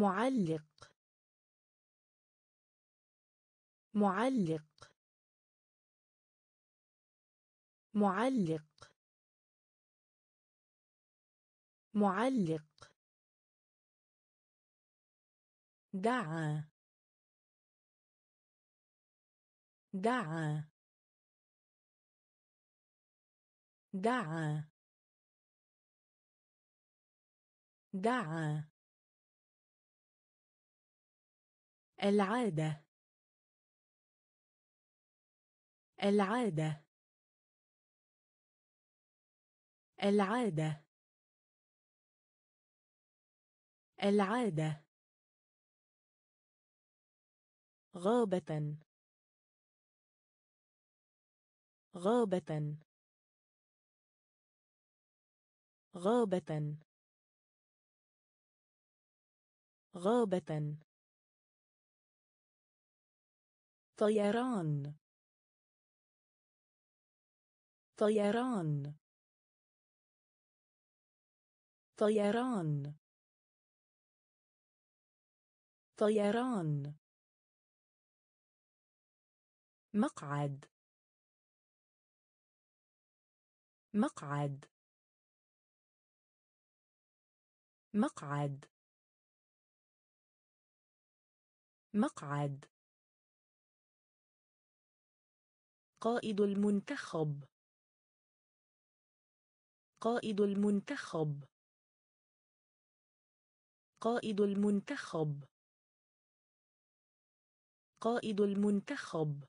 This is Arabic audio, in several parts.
معلق. معلق. معلق. معلق. دعا. دعا. دعا. دعا. العادة. العادة. العادة. العادة. غابة. غابة. غابة. غابة. طيران. طيران. طيران. طيران. مقعد. مقعد. مقعد. مقعد. قائد المنتخب. قائد المنتخب. قائد المنتخب. قائد المنتخب.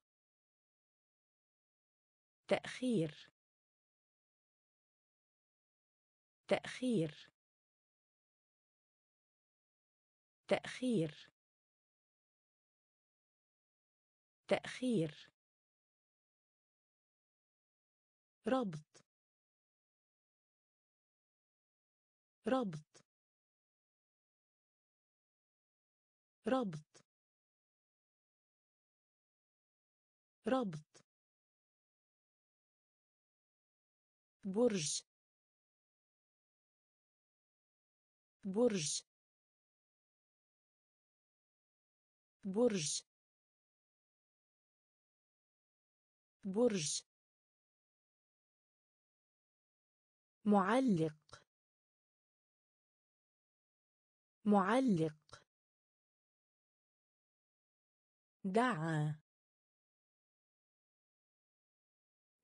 تأخير. تأخير. تأخير. تأخير. ربط ربط ربط ربط برج. برج. برج. برج. معلق. معلق. دعا.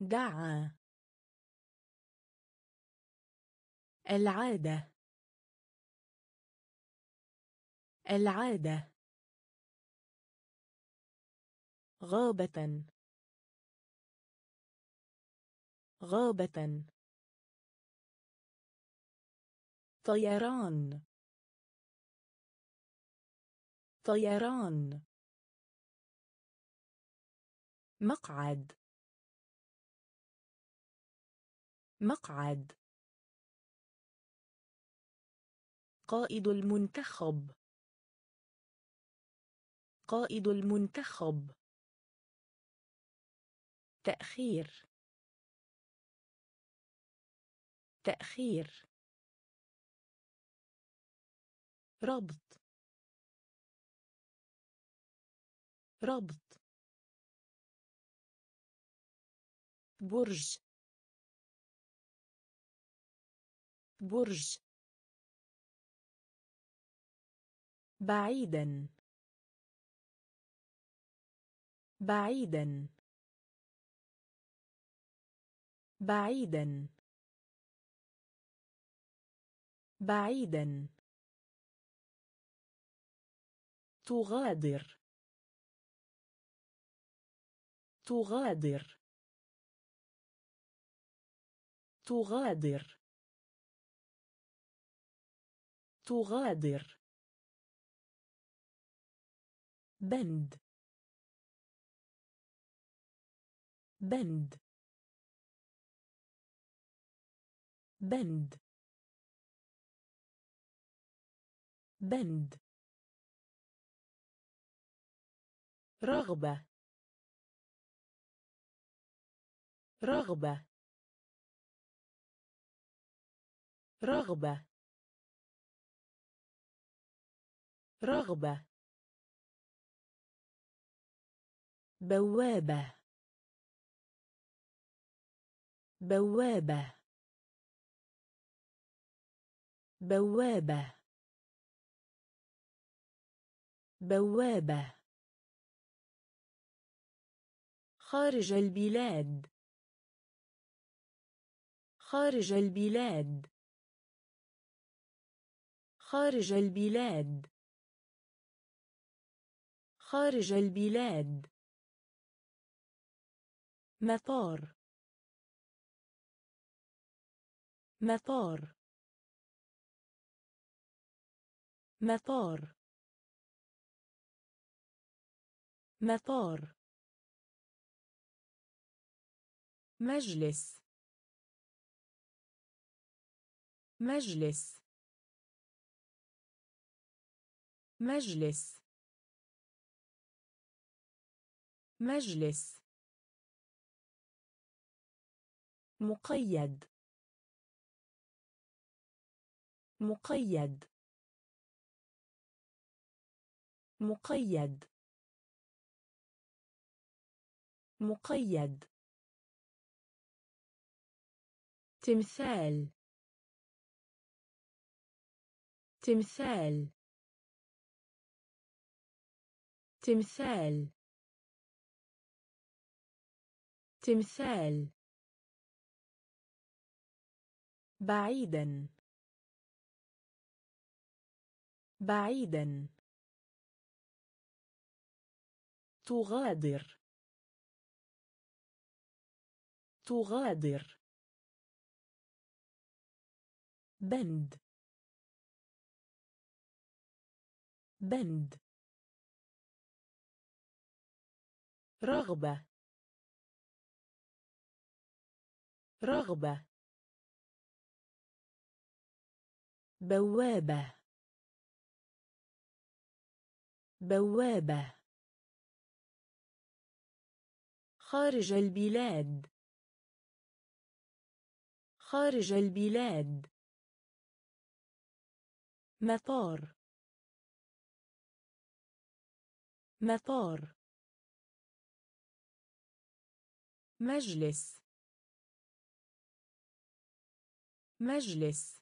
دعا. العادة. العادة. غابة. غابة. طيران. طيران. مقعد. مقعد. قائد المنتخب. قائد المنتخب. تأخير. تأخير. ربط ربط برج. برج. بعيدا. بعيدا. بعيدا. بعيدا. تغادر. تغادر. تغادر. تغادر. بند. بند. بند. بند. رغبة. رغبة. رغبة. رغبة. بوابة. بوابة. بوابة. بوابة. خارج البلاد. خارج البلاد. خارج البلاد. خارج البلاد. مطار. مطار. مطار. مطار. مجلس. مجلس. مجلس. مجلس. مقيد. مقيد. مقيد. مقيد. تمثال. تمثال. تمثال. تمثال. بعيدا. بعيدا. تغادر. تغادر. بند. بند. رغبة. رغبة. بوابة. بوابة. خارج البلاد. خارج البلاد. مطار. مطار. مجلس. مجلس.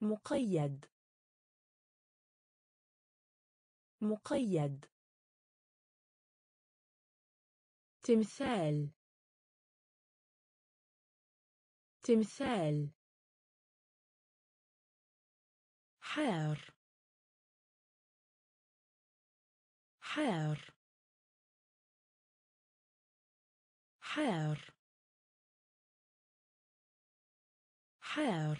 مقيد. مقيد. تمثال. تمثال. حار. حار. حار. حار.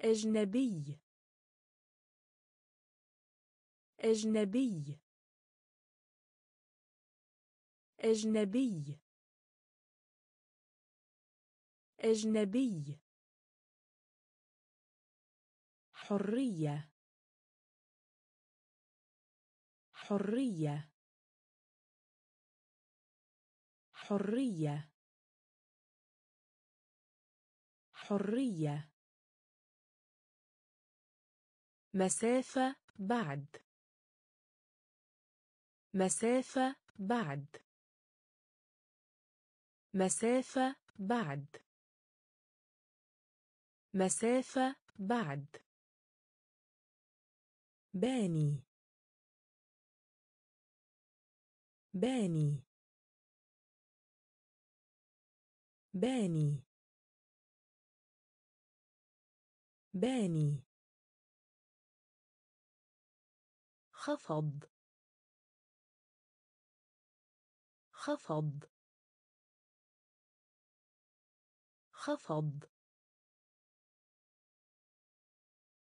أجنبي. أجنبي. أجنبي. أجنبي. حرية. حرية. حرية. حرية. مسافة بعد. مسافة بعد. مسافة بعد. مسافة بعد. باني. باني. باني. باني. خفض. خفض. خفض.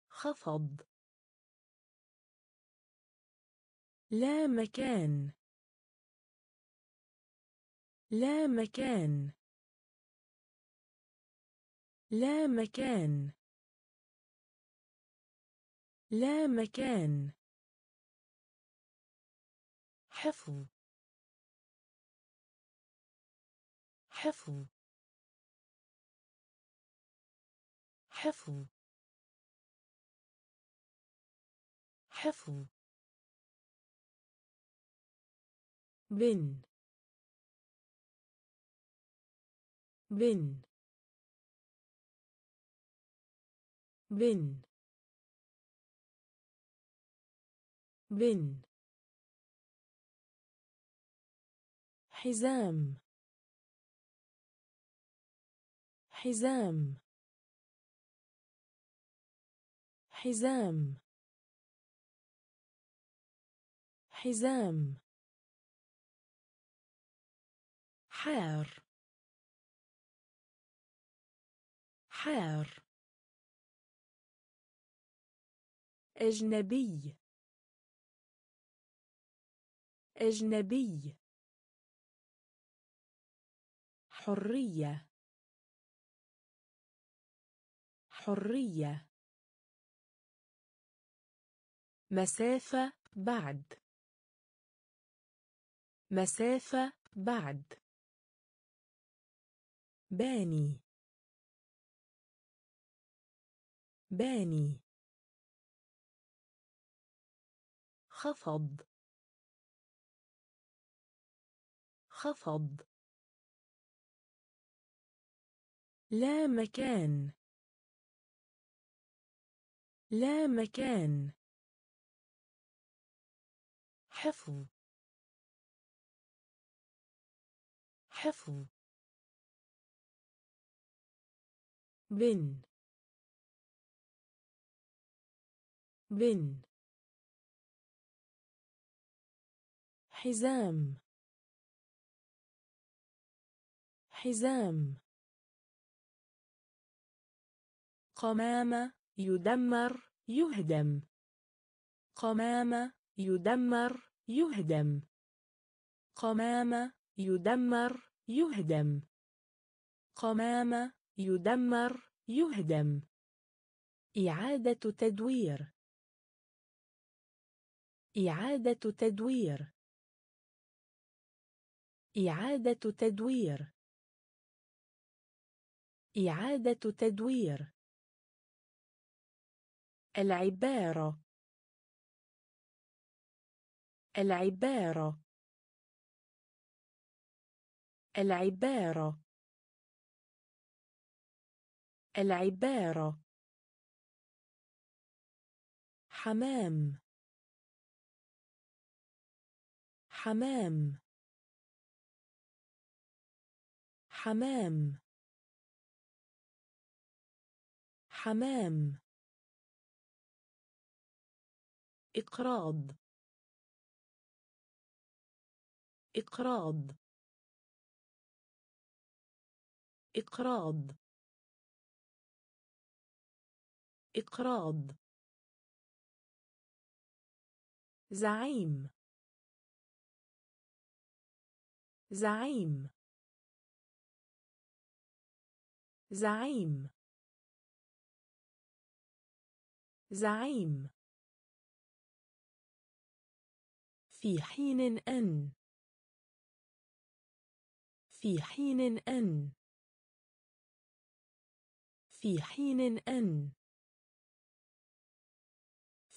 خفض. لا مكان. لا مكان. لا مكان. لا مكان. حفظ. حفظ. حفظ. حفظ. بن بن بن بن حزام حزام حزام حزام حار. حار. أجنبي. أجنبي. حرية. حرية. مسافة بعد. مسافة بعد. باني. باني. خفض. خفض. لا مكان. لا مكان. حفظ. حفظ. بن بن حزام حزام قمامة يدمر يهدم قمامة يدمر يهدم قمامة يدمر يهدم قمامة يدمر يهدم. إعادة تدوير. إعادة تدوير. إعادة تدوير. إعادة تدوير. العبارة. العبارة. العبارة. العبارة. حمام. حمام. حمام. حمام. إقراض. إقراض. إقراض. إقراض. زعيم. زعيم. زعيم. زعيم. في حين أن. في حين أن. في حين أن.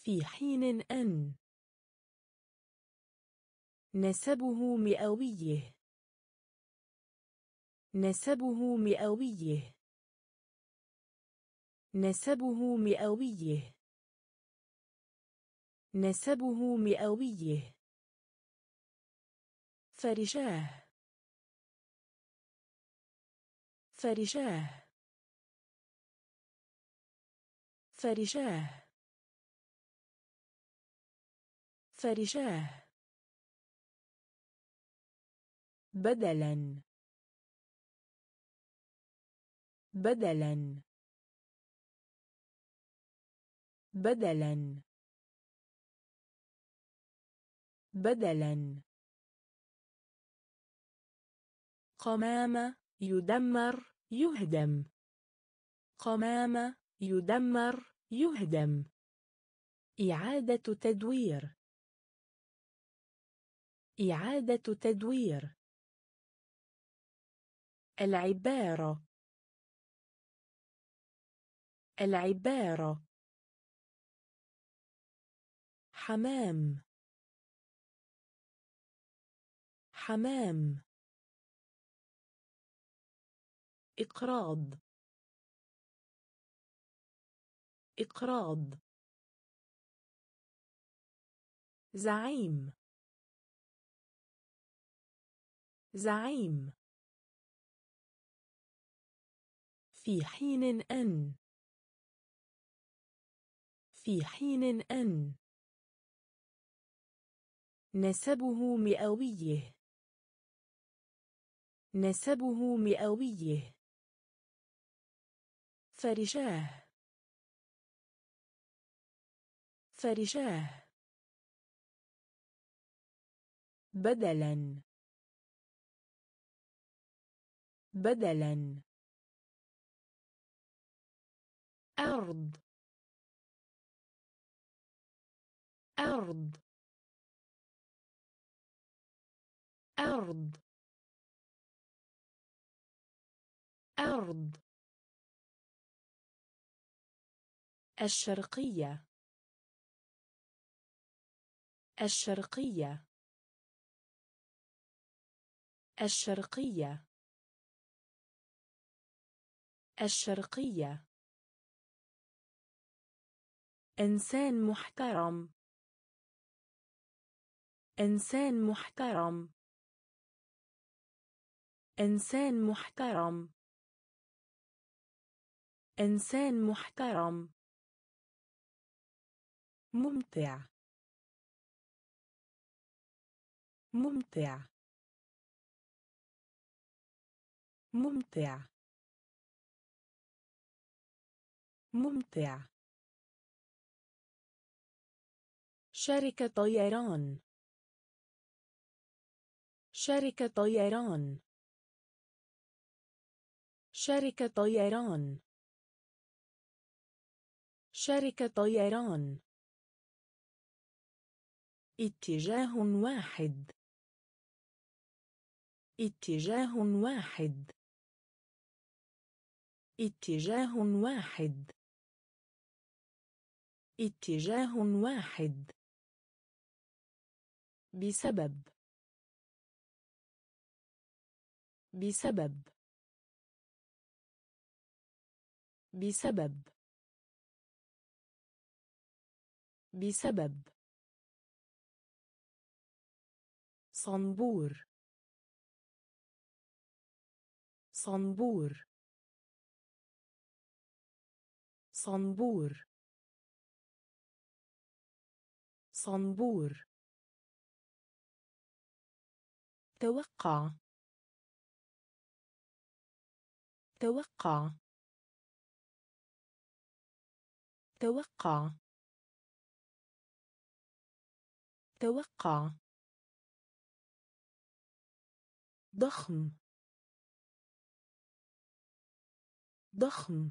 في حين أن. نسبه مئويه. نسبه مئويه. نسبه مئويه. نسبه مئويه. فرشاه. فرشاه. فرشاه. فرشاه. بدلا. بدلا. بدلا. بدلا. قمامة يدمر يهدم. قمامة يدمر يهدم. إعادة تدوير. إعادة تدوير. العبارة. العبارة. حمام. حمام. إقراض. إقراض. زعيم. زعيم. في حين أن. في حين أن. نسبه مئويه. نسبه مئويه. فرشاه. فرشاه. بدلا. بدلا. أرض. أرض. أرض. أرض. الشرقية. الشرقية. الشرقية. الشرقية. إنسان محترم. إنسان محترم. إنسان محترم. إنسان محترم. ممتع. ممتع. ممتع. ممتع. شركة طيران. شركة طيران. شركة طيران. شركة طيران. اتجاه واحد. اتجاه واحد. اتجاه واحد. اتجاه واحد. بسبب. بسبب. بسبب. بسبب. صنبور. صنبور. صنبور. صنبور. توقع. توقع. توقع. توقع. ضخم. ضخم.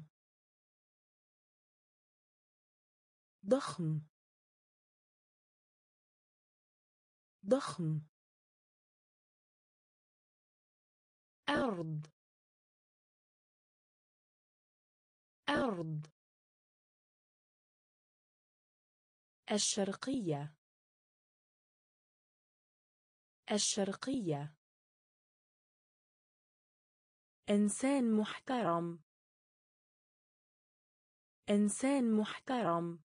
ضخم. ضخم أرض. أرض. الشرقية. الشرقية. إنسان محترم. إنسان محترم.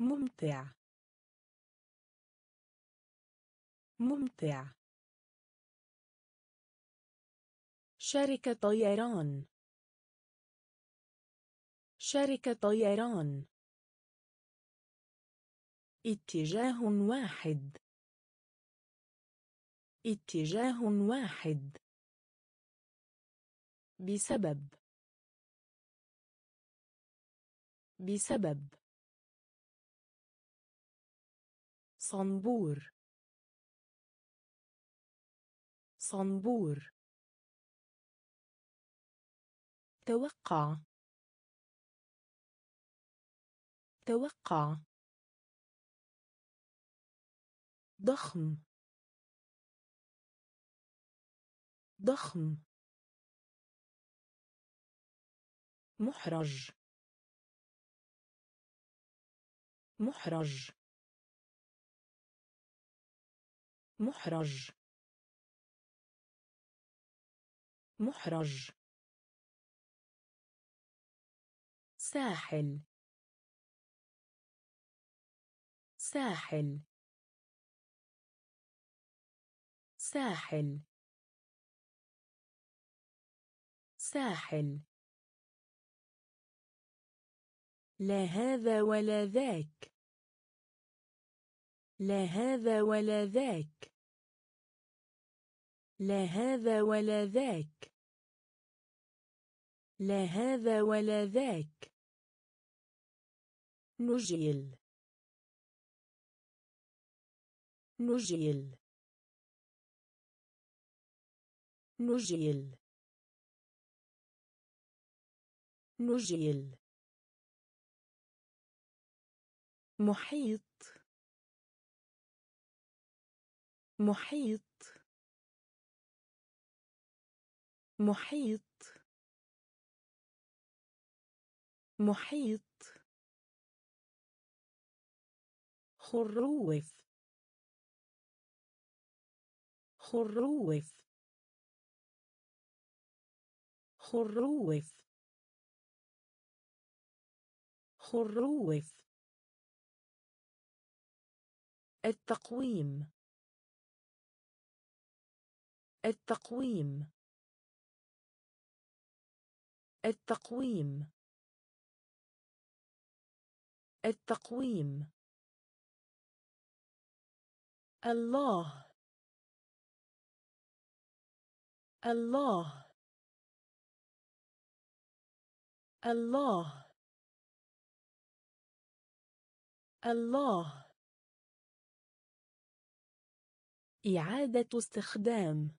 ممتع. ممتع. شركة طيران. شركة طيران. اتجاه واحد. اتجاه واحد. بسبب. بسبب. صنبور. صنبور. توقع. توقع. ضخم. ضخم. محرج. محرج. محرج. محرج. ساحل. ساحل. ساحل. ساحل. لا هذا ولا ذاك. لا هذا ولا ذاك. لا هذا ولا ذاك. لا هذا ولا ذاك. نجيل. نجيل. نجيل. نجيل. محيط. محيط. محيط. محيط. خروف. خروف. خروف. خروف. التقويم. التقويم. التقويم. التقويم. الله. الله. الله. الله. إعادة استخدام.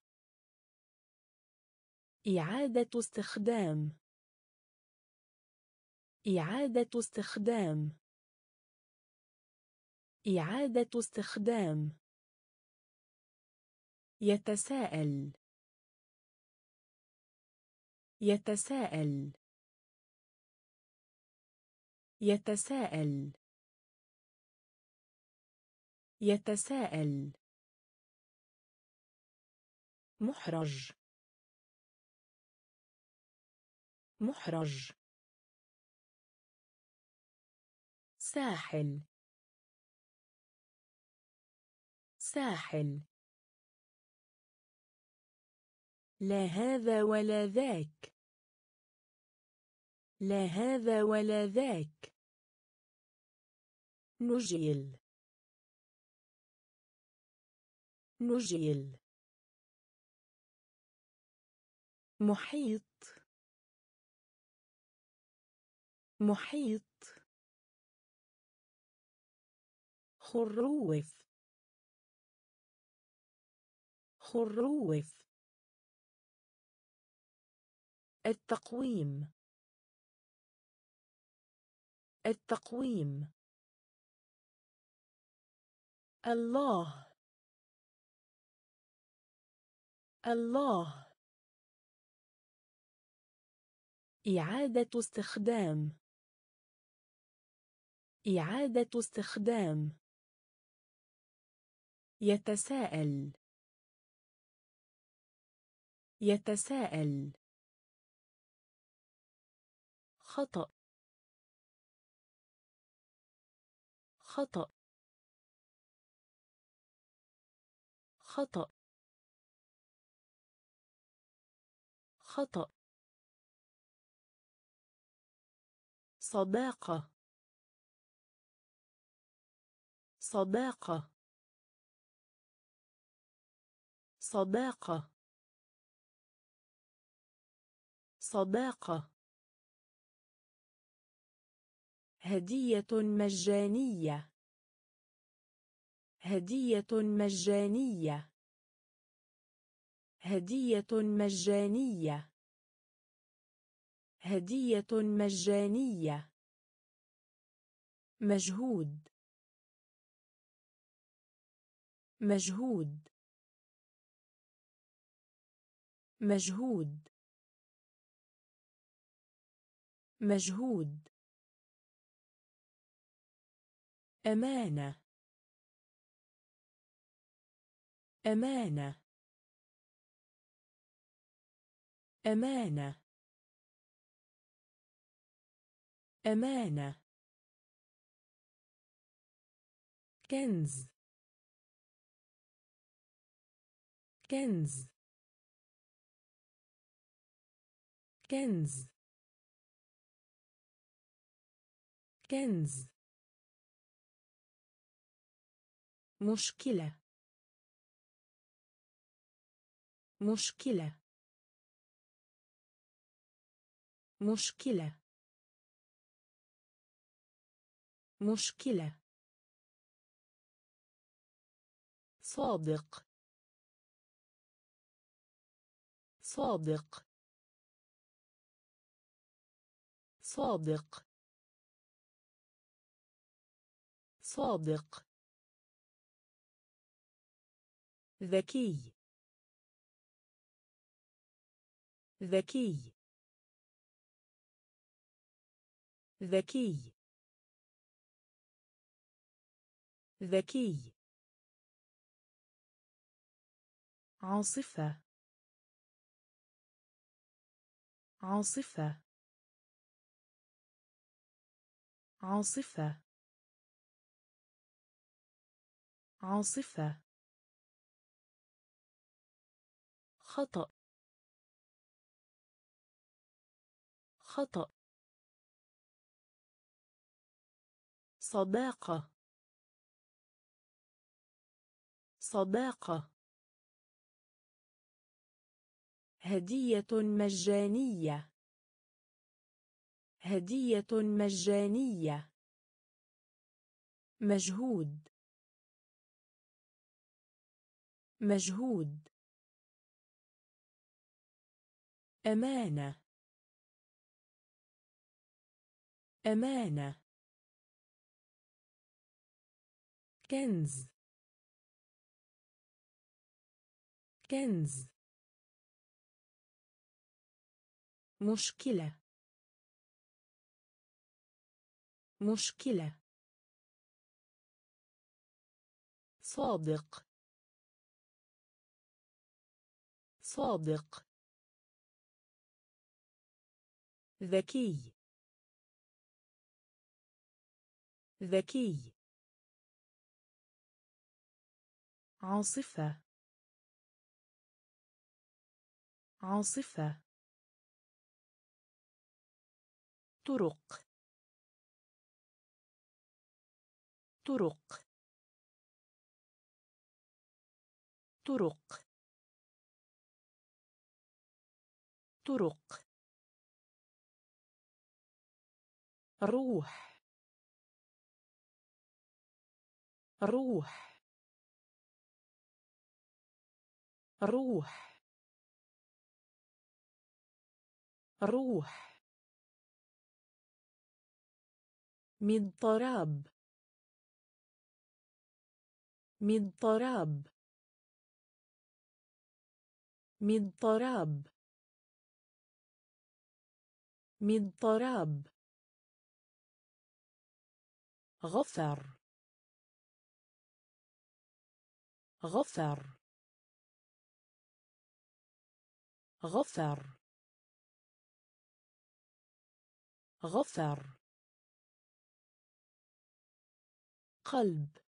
إعادة استخدام. إعادة استخدام. إعادة استخدام. يتساءل. يتساءل. يتساءل. يتساءل. محرج. محرج. ساحل. ساحل. لا هذا ولا ذاك. لا هذا ولا ذاك. نجيل. نجيل. محيط. محيط. خروف. خروف. التقويم. التقويم. الله. الله. إعادة استخدام. إعادة استخدام. يتساءل. يتساءل. خطأ. خطأ. خطأ. خطأ. صداقة. صداقة. صداقة. صداقة. هدية مجانية. هدية مجانية. هدية مجانية. هدية مجانية. مجهود. مجهود. مجهود. مجهود. أمانة. أمانة. أمانة. أمانة. كنز. كنز. كنز. كنز. مشكلة. مشكلة. مشكلة. مشكلة. صادق. صادق. صادق. صادق. ذكي. ذكي. ذكي. ذكي. عاصفة. عاصفة. عاصفة. عاصفة. خطأ. خطأ. صداقة. صداقة. هدية مجانية. هدية مجانية. مجهود. مجهود. أمانة. أمانة. كنز. كنز. مشكلة. مشكلة. صادق. صادق. ذكي. ذكي. عاصفة. عاصفة. طرق. طرق. طرق. طرق. روح. روح. روح. روح. من طراب. من طراب. من طراب. من طراب. غفر. غفر. غفر. غفر. قلب.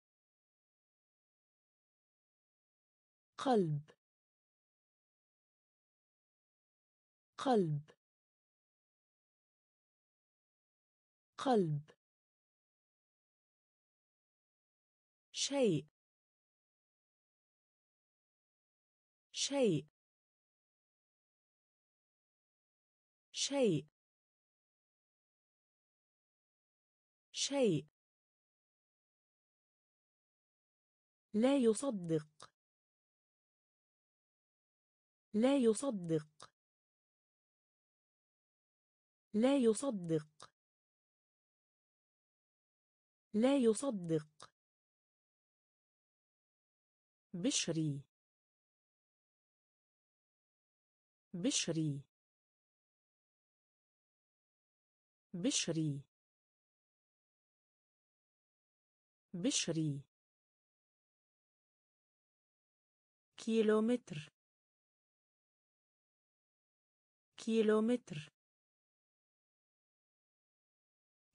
قلب. قلب. قلب. شيء. شيء. شيء. شيء. لا يصدق. لا يصدق. لا يصدق. لا يصدق. بشري. بشري. بشري. بشري. كيلومتر. كيلومتر.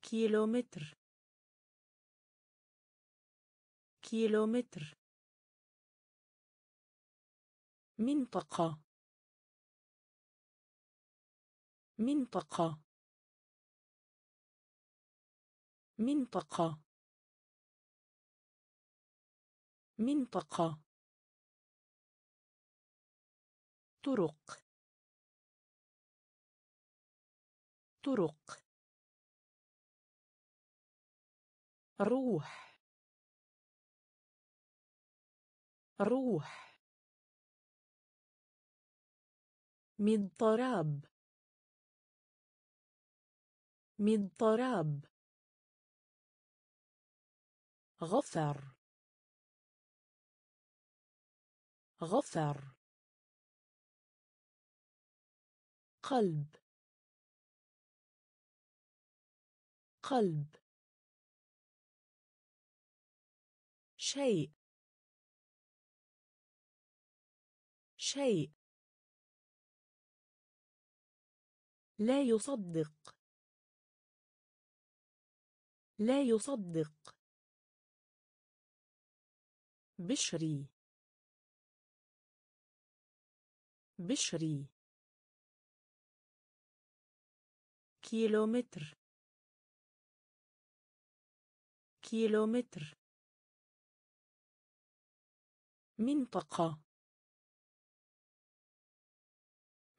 كيلومتر. كيلومتر. منطقة. منطقة. منطقة. منطقة. طرق. طرق روح. روح. من طراب. من طراب. غفر. غفر. قلب. قلب. شيء. شيء. لا يصدق. لا يصدق. بشري. بشري. كيلومتر. كيلومتر. منطقة.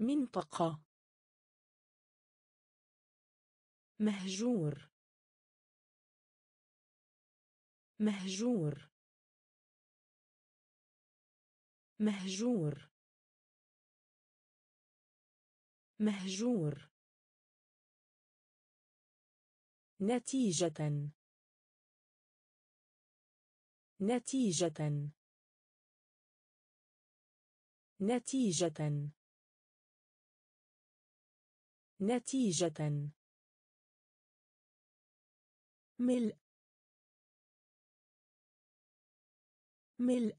منطقة. مهجور. مهجور. مهجور. مهجور. نتيجة. نتيجة. نتيجة. نتيجة. ملء. ملء.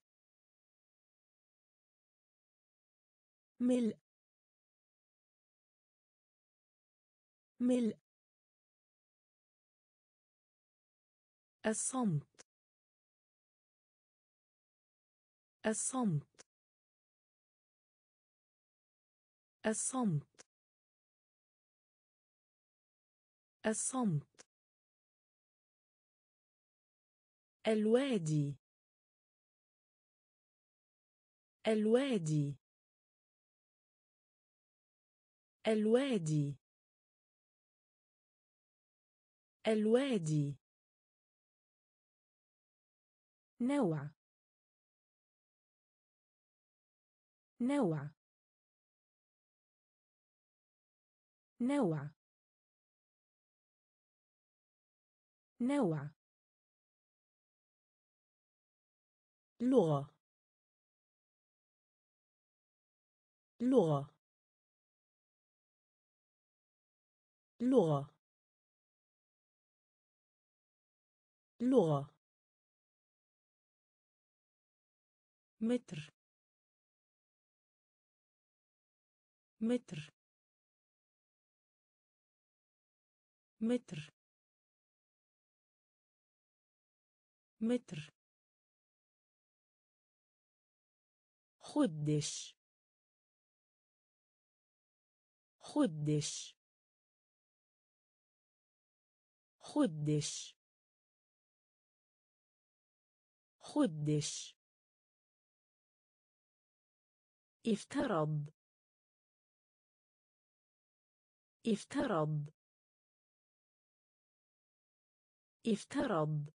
ملء. ملء. الصمت. الصمت. الصمت. الصمت. الوادي. الوادي. الوادي. الوادي. نوع. نوع. نوع. نوع. لغة. لغة. لغة. لغة. متر. متر. متر. متر. خدش. خدش. خدش. خدش. افترض. افترض. افترض.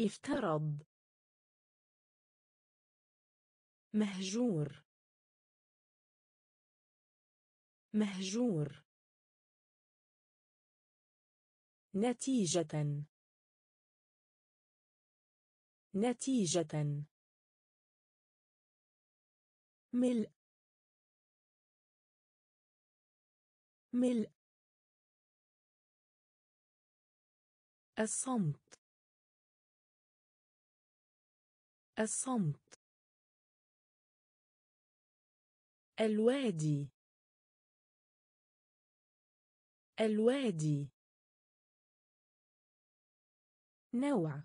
افترض. مهجور. مهجور. نتيجة. نتيجة. ملء. ملء. الصمت. الصمت. الوادي. الوادي. نوع.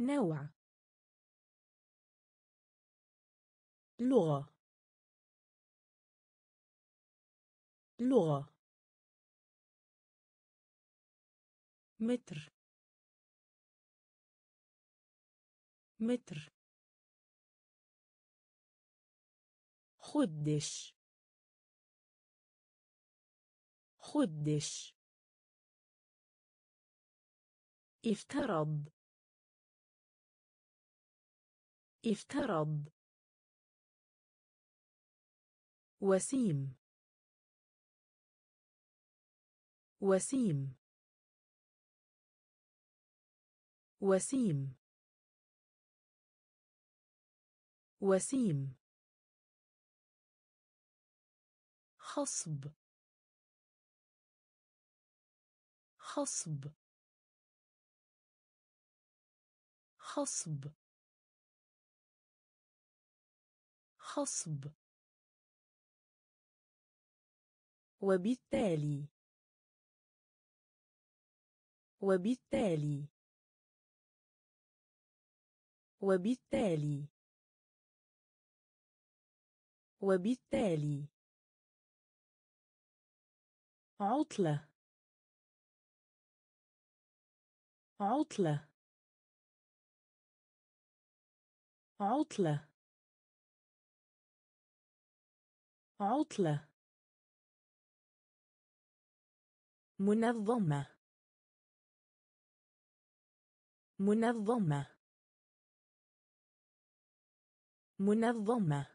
نوع. لغة. لغة. متر. متر. خدش. خدش. افترض. افترض. وسيم. وسيم. وسيم. وسيم. خصب. خصب. خصب. خصب. وبالتالي وبالتالي. وبالتالي. وبالتالي. عطلة. عطلة. عطلة. عطلة. منظمة. منظمة. منظمة.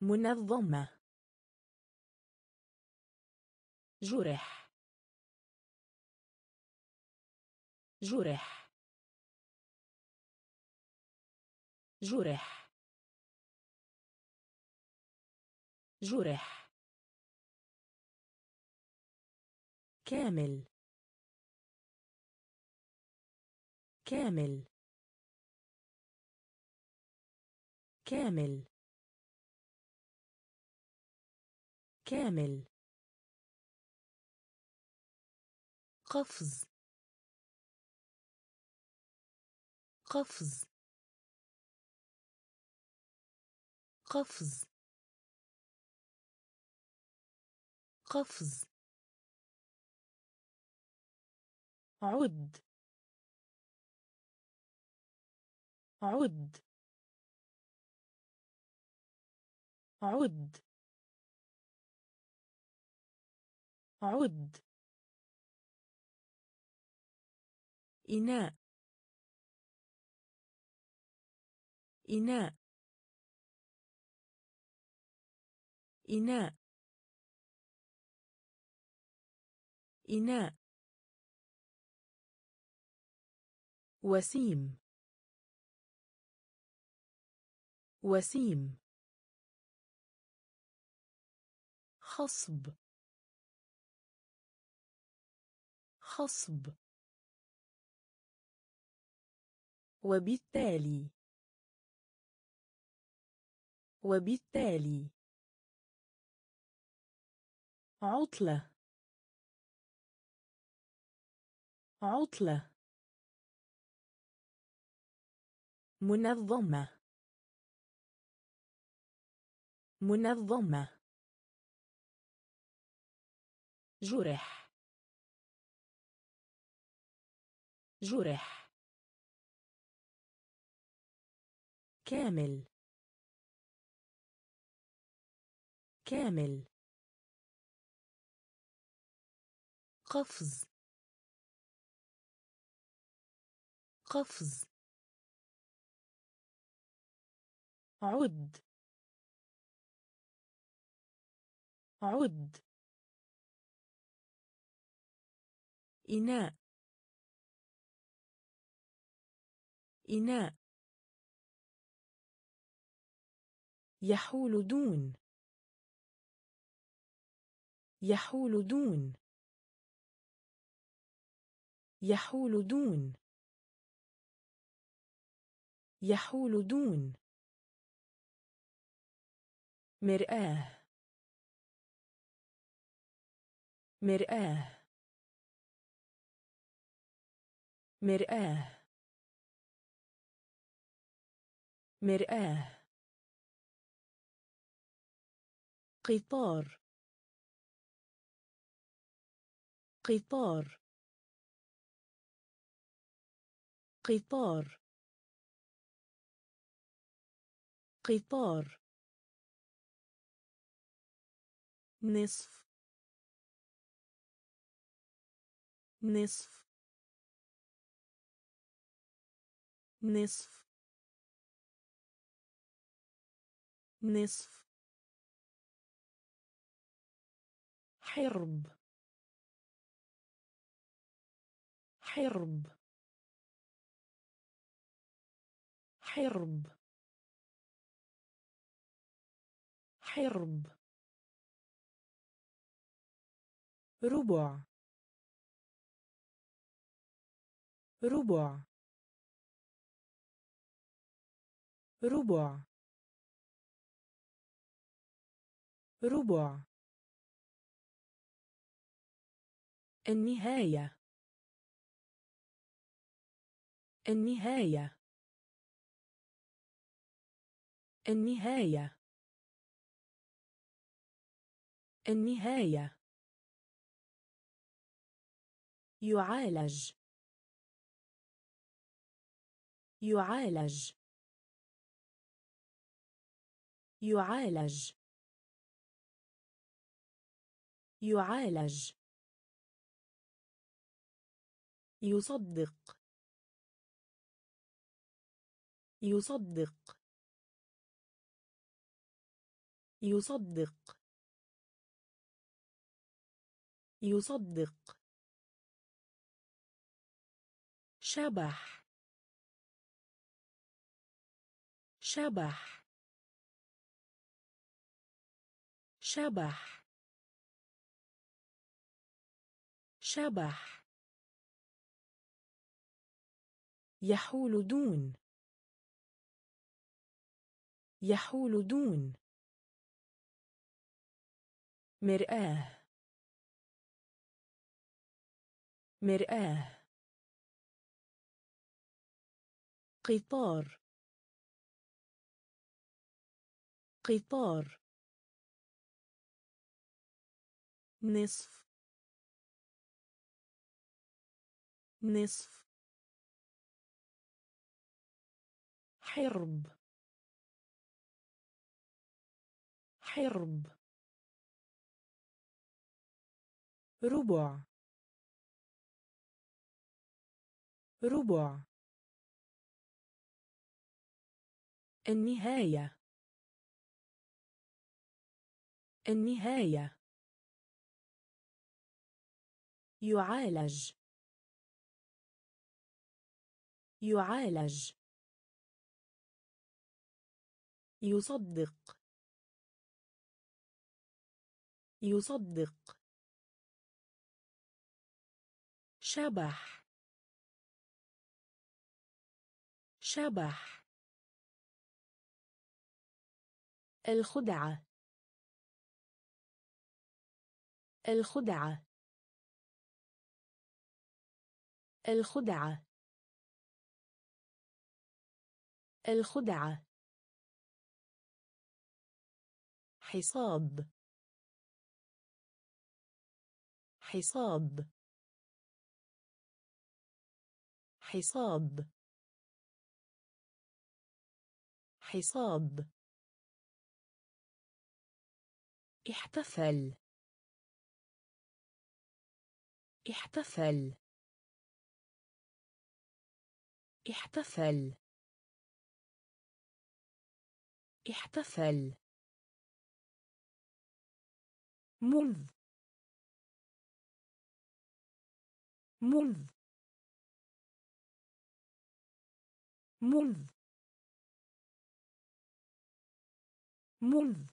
منظمة. جرح. جرح. جرح. جرح. كامل. كامل. كامل. كامل. قفز. قفز. قفز. قفز. عد. عد. عد. عد. إناء. إناء. إناء. إناء. وسيم. وسيم. خصب. خصب. وبالتالي. وبالتالي. عطلة. عطلة. منظمة. منظمة. جرح. جرح. كامل. كامل. قفز. قفز. عد. عد. إناء. إناء. يحول دون. يحول دون. يحول دون. يحول دون. مرآة. مرآة. مرآة. مرآة. قطار. قطار. قطار. قطار. نصف. نصف نصف نصف حرب حرب حرب حرب ربع ربع. ربع. ربع. النهاية. النهاية. النهاية. النهاية. يعالج. يعالج. يعالج. يعالج. يصدق. يصدق. يصدق. يصدق. شبح. شبح. شبح. شبح. يحول دون. يحول دون. مرآة. مرآة. قطار. قطار نصف. نصف. حرب. حرب. ربع. ربع. النهاية. النهاية. يعالج. يعالج. يصدق. يصدق. شبح. شبح. الخدعة. الخدعة. الخدعة. الخدعة. حصاد حصاد حصاد حصاد احتفل. احتفل. احتفل. احتفل. منذ. منذ. منذ. منذ.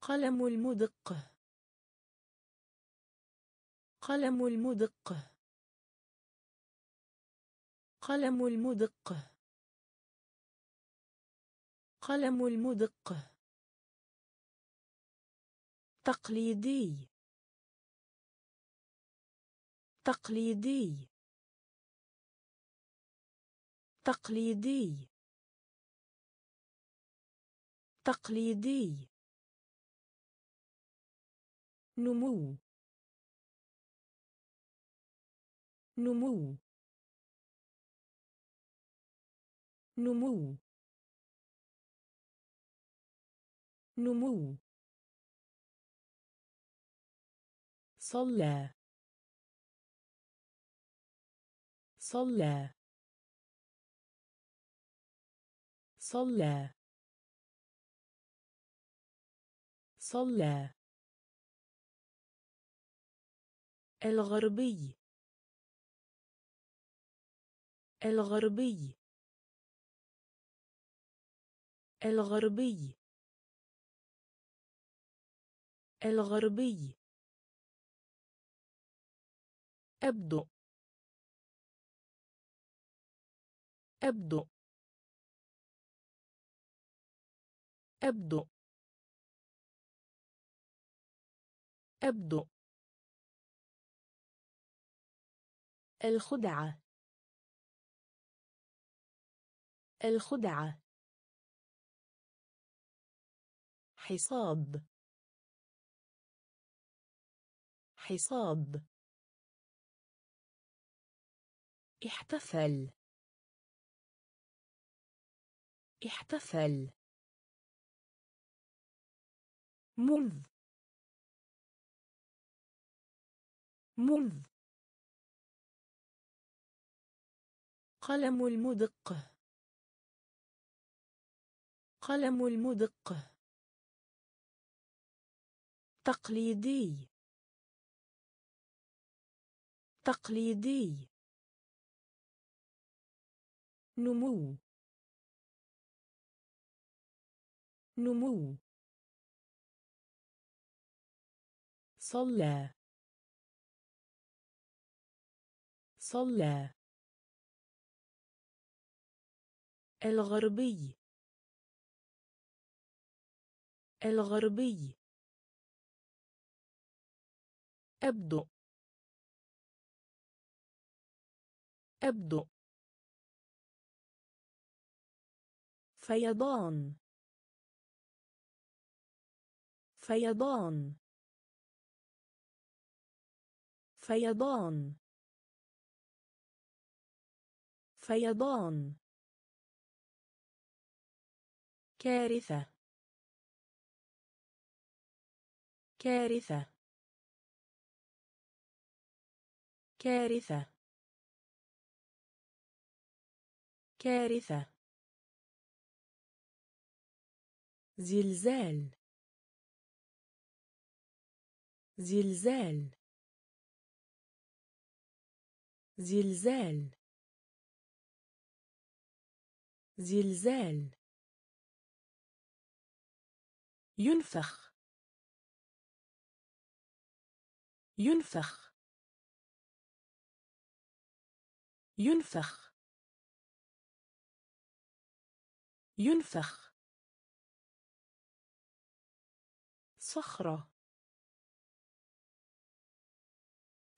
قلم المدق. قلم المدق. قلم المدق. قلم المدق. تقليدي. تقليدي. تقليدي. تقليدي. نمو. نمو. نمو. نمو. صلى. صلى. صلى. صلى. الغربي. الغربي. الغربي. الغربي. أبدو. أبدو. أبدو. أبدو. الخدعة. الخدعة. حصاد حصاد احتفل. احتفل. منذ. منذ. قلم المدق. قلم المدق تقليدي. تقليدي. نمو. نمو. صلى. صلى. الغربي. الغربي. أبدو. أبدو. فيضان. فيضان. فيضان. فيضان. كارثة. كارثة. كارثة. كارثة. زلزال. زلزال. زلزال. زلزال. ينفخ. ينفخ. ينفخ. ينفخ. صخرة.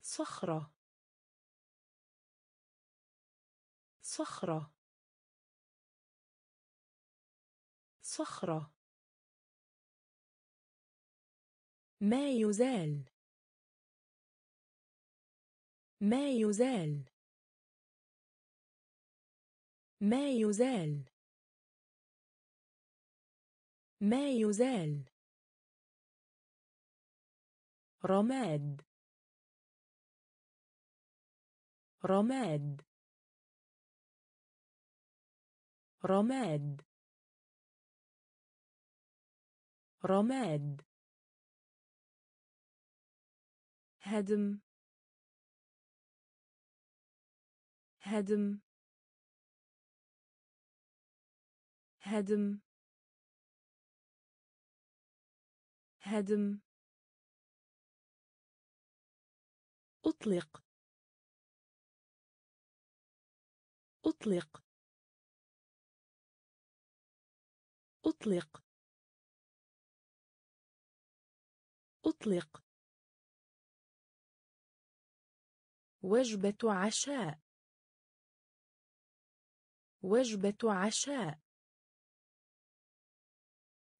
صخرة. صخرة. صخرة. ما يزال. ما يزال. ما يزال. ما يزال. رماد. رماد. رماد. رماد. هدم. هدم. هدم. هدم. أطلق. أطلق. أطلق. أطلق. وجبة عشاء. وجبة عشاء.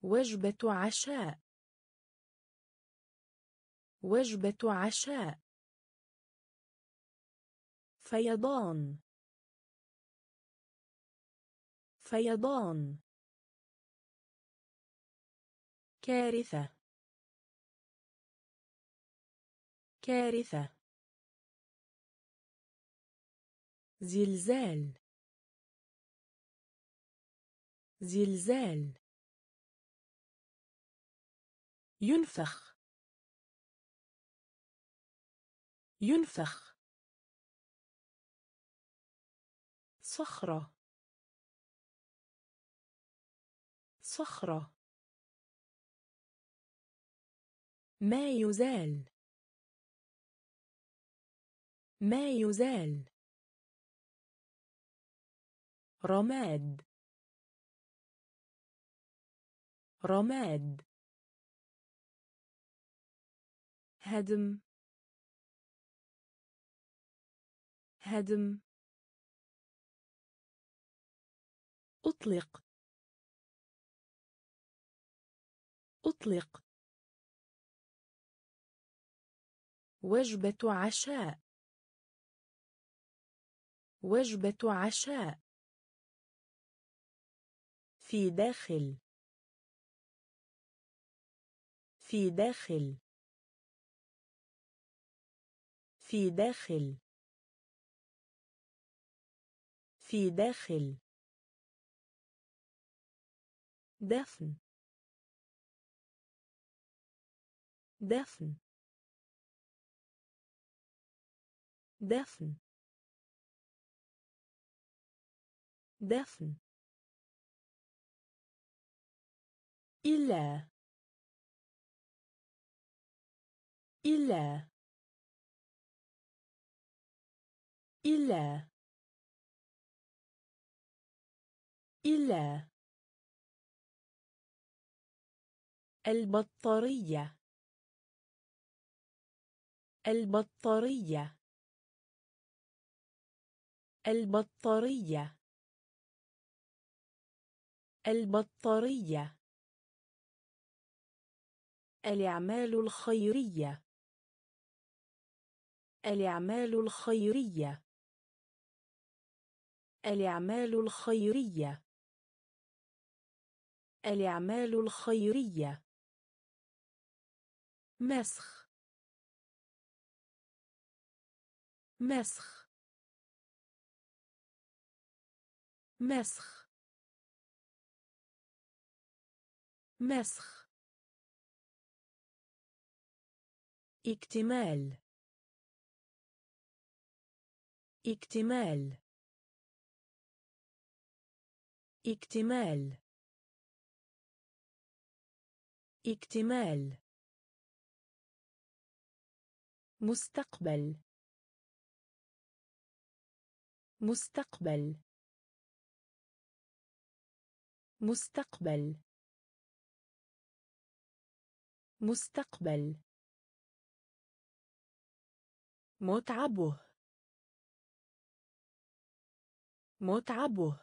وجبة عشاء. وجبة عشاء. فيضان. فيضان. كارثة. كارثة. زلزال. زلزال. ينفخ. ينفخ. صخرة. صخرة. ما يزال. ما يزال. رماد. رماد. هدم. هدم. أطلق. أطلق. وجبة عشاء. وجبة عشاء. في داخل. في داخل. في داخل. في داخل. دفن. دفن. دفن. دفن. إلا. إلا. إلا. إلا. البطارية. البطارية. البطارية. البطارية. الأعمال الخيرية. الأعمال الخيرية. الأعمال الخيرية. الأعمال الخيرية. مسخ. مسخ. مسخ. مسخ. اكتمال. اكتمال. اكتمال. اكتمال. مستقبل. مستقبل. مستقبل. مستقبل. متعبه. متعبه.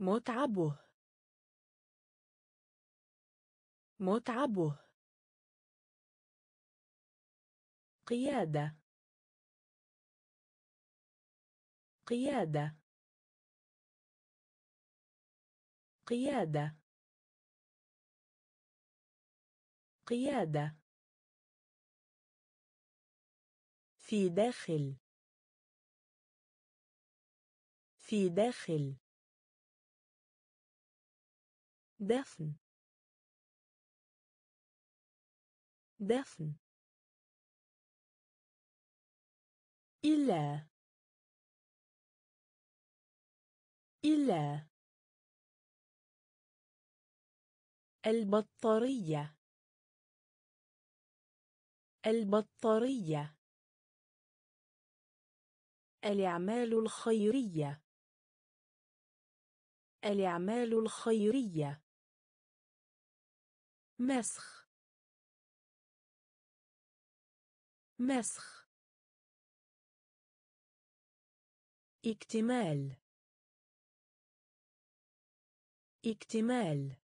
متعبه. متعبه. قيادة. قيادة. قيادة. قيادة. في داخل. في داخل. دفن. دفن. إلا. إلى البطارية. البطارية. الأعمال الخيرية. الأعمال الخيرية. مسخ. مسخ. اكتمال. اكتمال.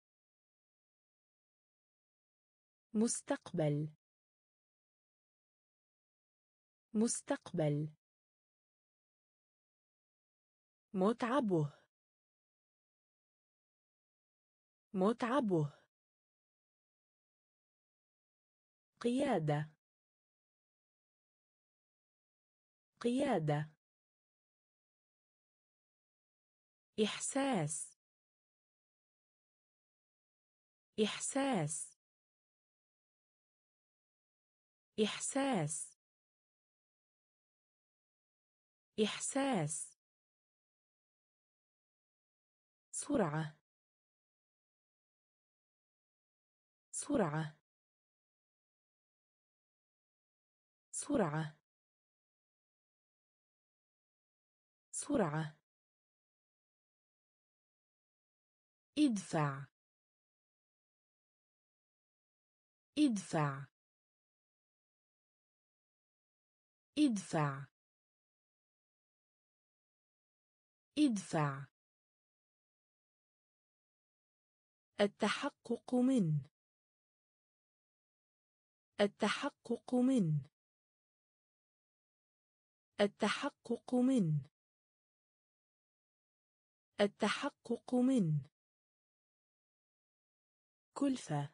مستقبل. مستقبل. متعبه. متعبه. قيادة. قيادة. إحساس. إحساس. إحساس. إحساس. سرعة. سرعة. سرعة. سرعة. ادفع. ادفع. ادفع. ادفع. التحقق من. التحقق من. التحقق من. التحقق من. كلفة.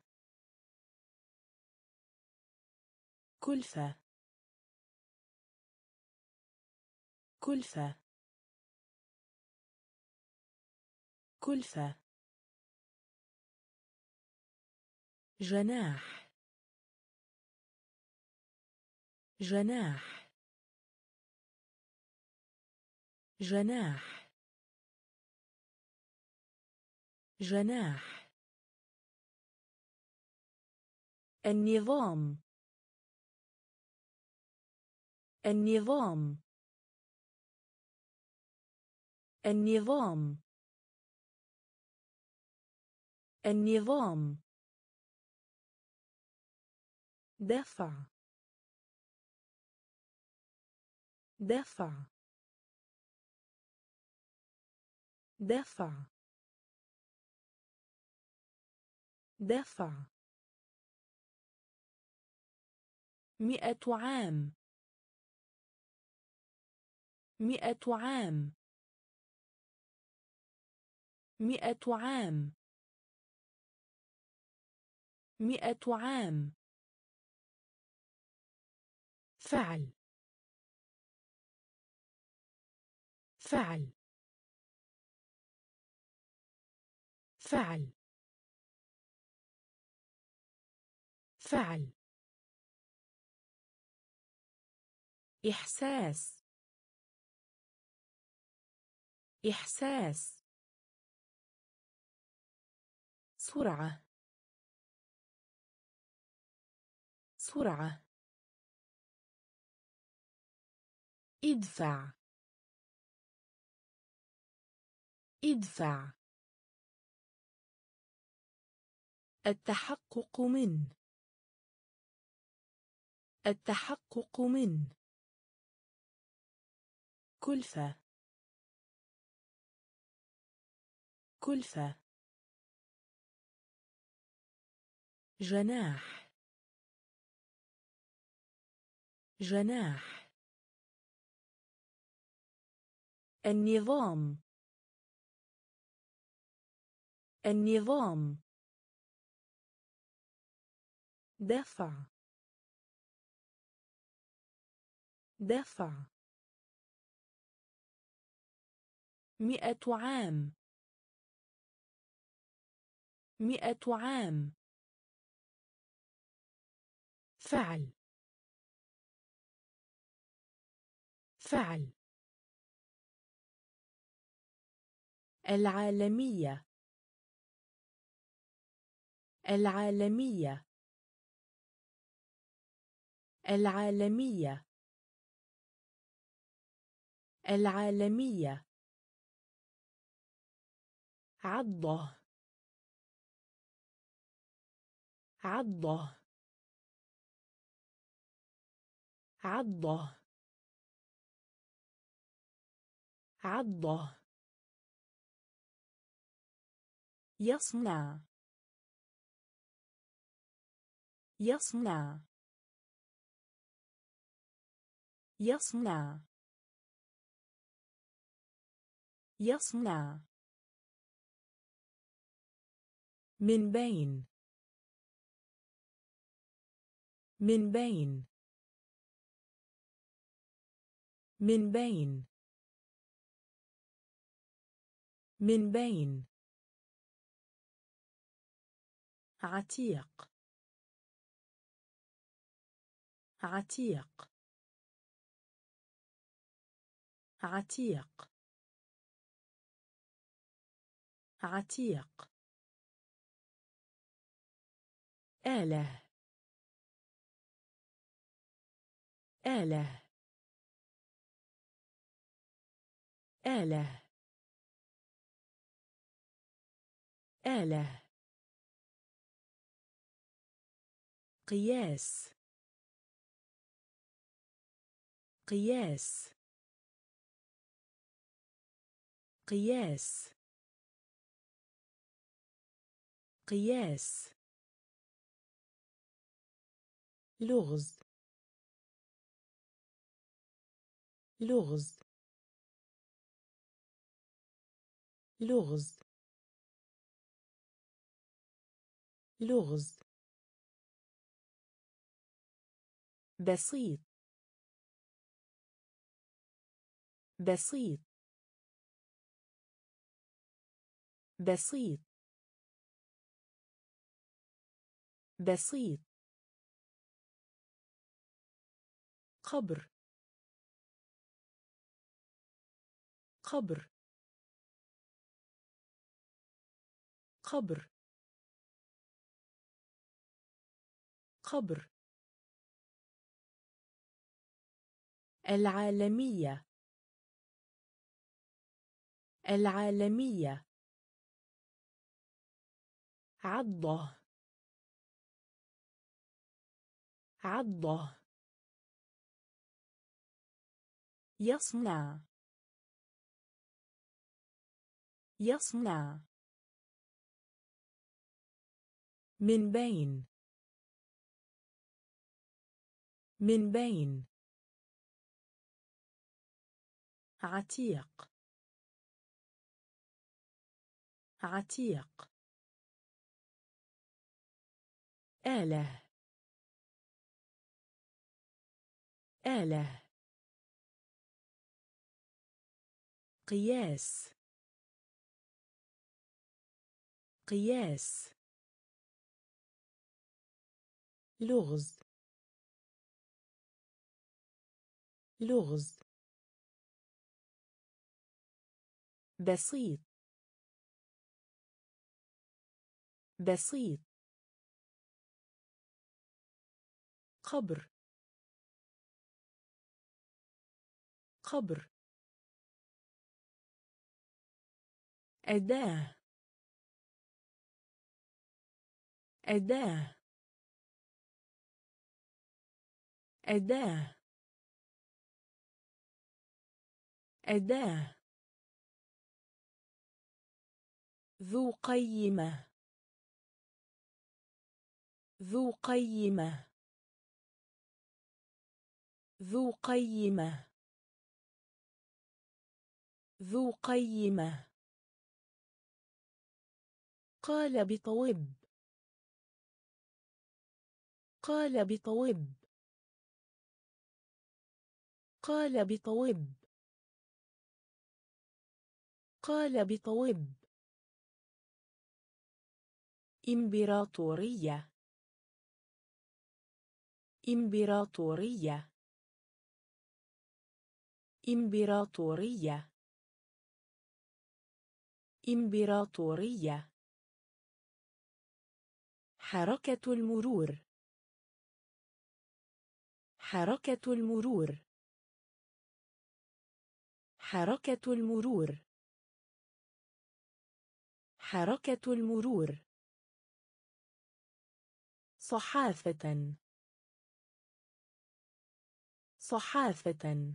كلفة. كلفة. كلفة. جناح. جناح. جناح. جناح. النظام. النظام. النظام. النظام. دفع. دفع. دفع. دفع. مئة عام. مئة عام. مئة عام. مئة عام. فعل. فعل. فعل. فعل. إحساس. إحساس. سرعة. سرعة. ادفع. ادفع التحقق من. التحقق من. كلفة. كلفة. جناح. جناح. النظام. النظام. دفع. دفع. مئة عام. مئة عام. فعل. فعل. العالمية. العالمية. العالمية. العالمية. عضة. عضة. عضة. عضة. يصنع. يصنع. يصنع. يصنع. من بين. من بين. من بين. من بين. عتيق. عتيق. عتيق. عتيق. آلة. آلة. آلة. آلة. قياس. قياس. قياس. قياس. لغز. لغز. لغز. لغز. بسيط. بسيط. بسيط. بسيط. قبر. قبر. قبر. قبر. العالمية. العالمية. عضة. عضة. يصنع. يصنع. من بين. من بين. عتيق. عتيق. آلة. آلة. قياس. قياس. لغز. لغز. بسيط. بسيط. قبر. قبر. أداة. أداة. أداة. أداة. ذو قيمة. ذو قيمة. ذو قيمة. ذو قيمة. قال بطوب. قال بطوب. قال بطوب. قال بطوب. إمبراطورية. إمبراطورية. إمبراطورية. إمبراطورية. حركة المرور. حركة المرور. حركة المرور. حركة المرور. صحافة. صحافة.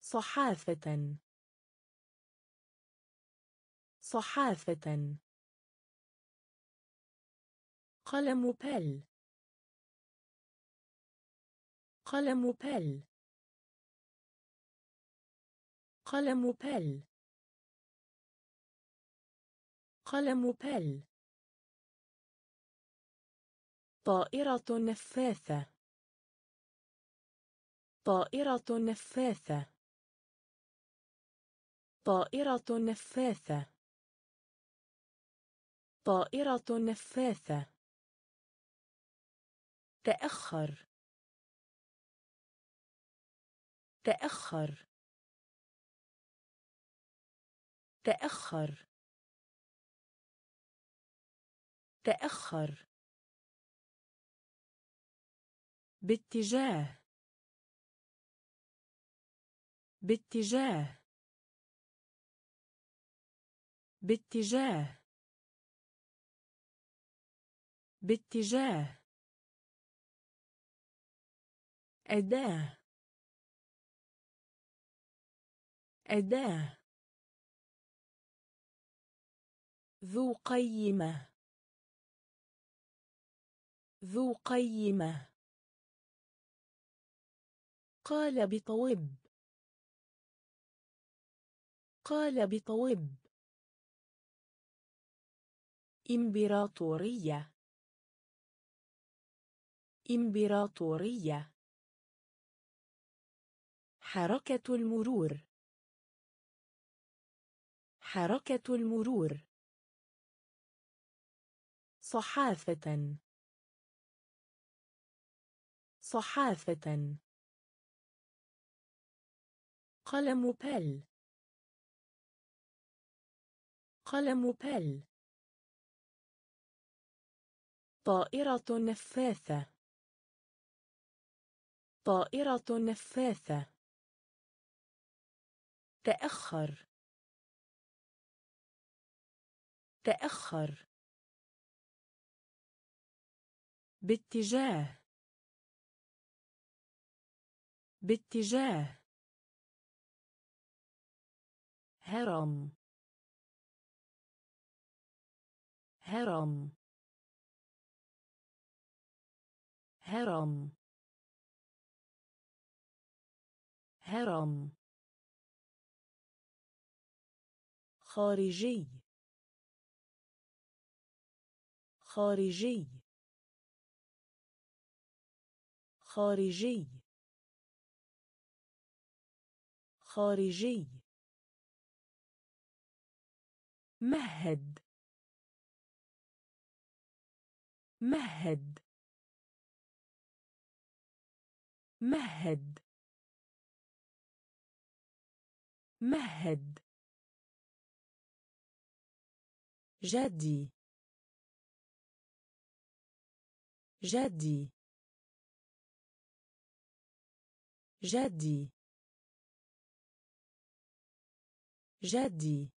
صحافة. صحافة. قلم بل قلم بل قلم بل قلم بل طائرة نفاثة. طائرة نفاثة. طائرة نفاثة. طائرة نفاثة. تأخر. تأخر. تأخر. تأخر. باتجاه. باتجاه. باتجاه. باتجاه. أداة. أداة. ذو قيمة. ذو قيمة. قال بطوب. قال بطوب. إمبراطورية. إمبراطورية. حركة المرور. حركة المرور. صحافة. صحافة. قلم بل. قلم بل. طائرة نفاثة. طائرة نفاثة. تأخر. تأخر. باتجاه. باتجاه. هرم. هرم. هرم. هرم. خارجي. خارجي. خارجي. خارجي. مهد. مهد. مهد. مهد. جدي. جدي. جدي. جدي.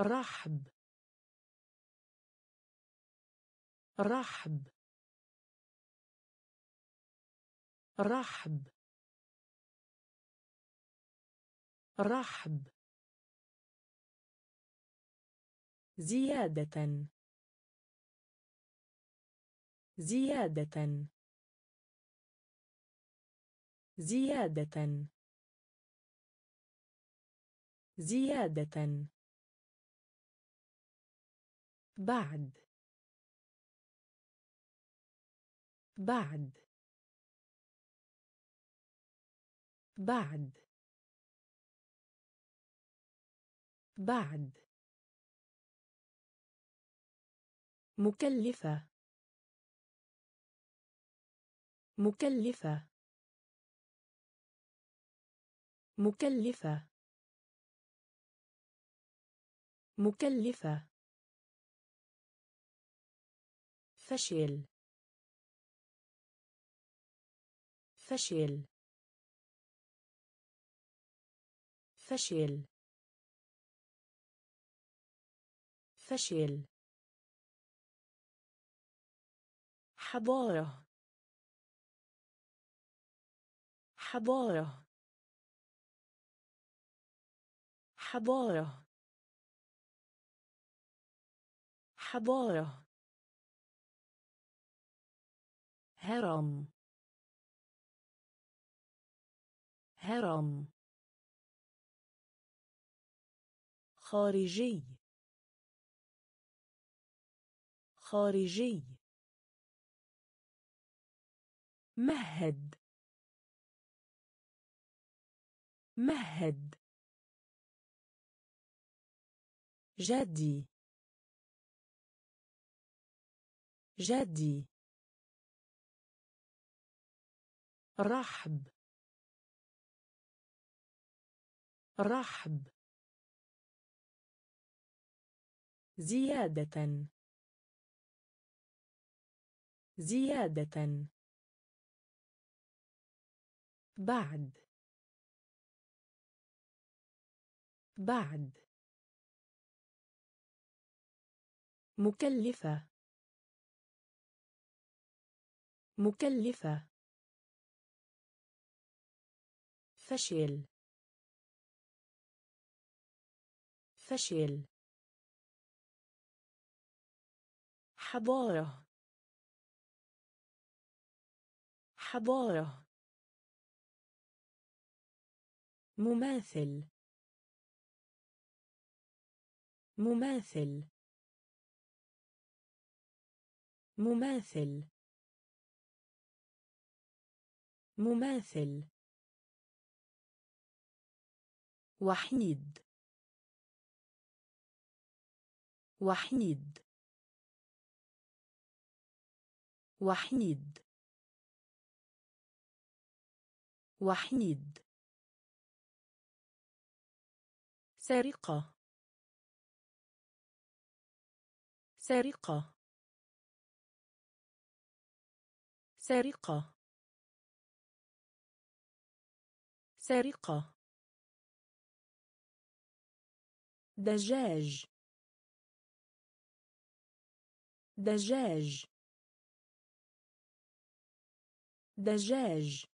رحب. رحب. رحب. رحب. زيادة. زيادة. زيادة. زيادة. بعد. بعد. بعد. بعد. مكلفة. مكلفة. مكلفة. مكلفة. فشل. فشل. فشل. فشل. حضارة. حضارة. حضارة. حضارة. هرم. هرم خارجي. خارجي. مهد. مهد. جدي. جدي. رحب. رحب. زيادة. زيادة. بعد. بعد. مكلفة. مكلفة. فشل. فشل. حضارة. حضارة. مماثل. مماثل. مماثل. مماثل. وحيد. وحيد. وحيد. وحيد. سرقة. سرقة. سرقة. سرقة. دجاج. دجاج. دجاج.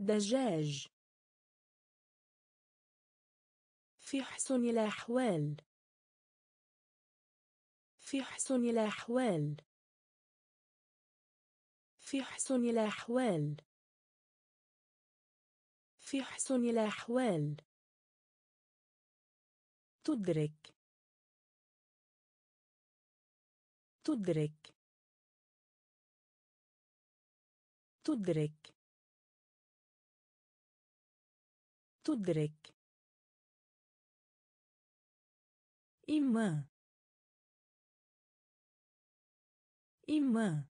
دجاج. في حسن الأحوال. في حسن الأحوال. في حسن الأحوال. في حسن الأحوال. تدرك. تدرك. تدرك. تدرك. إما. إما.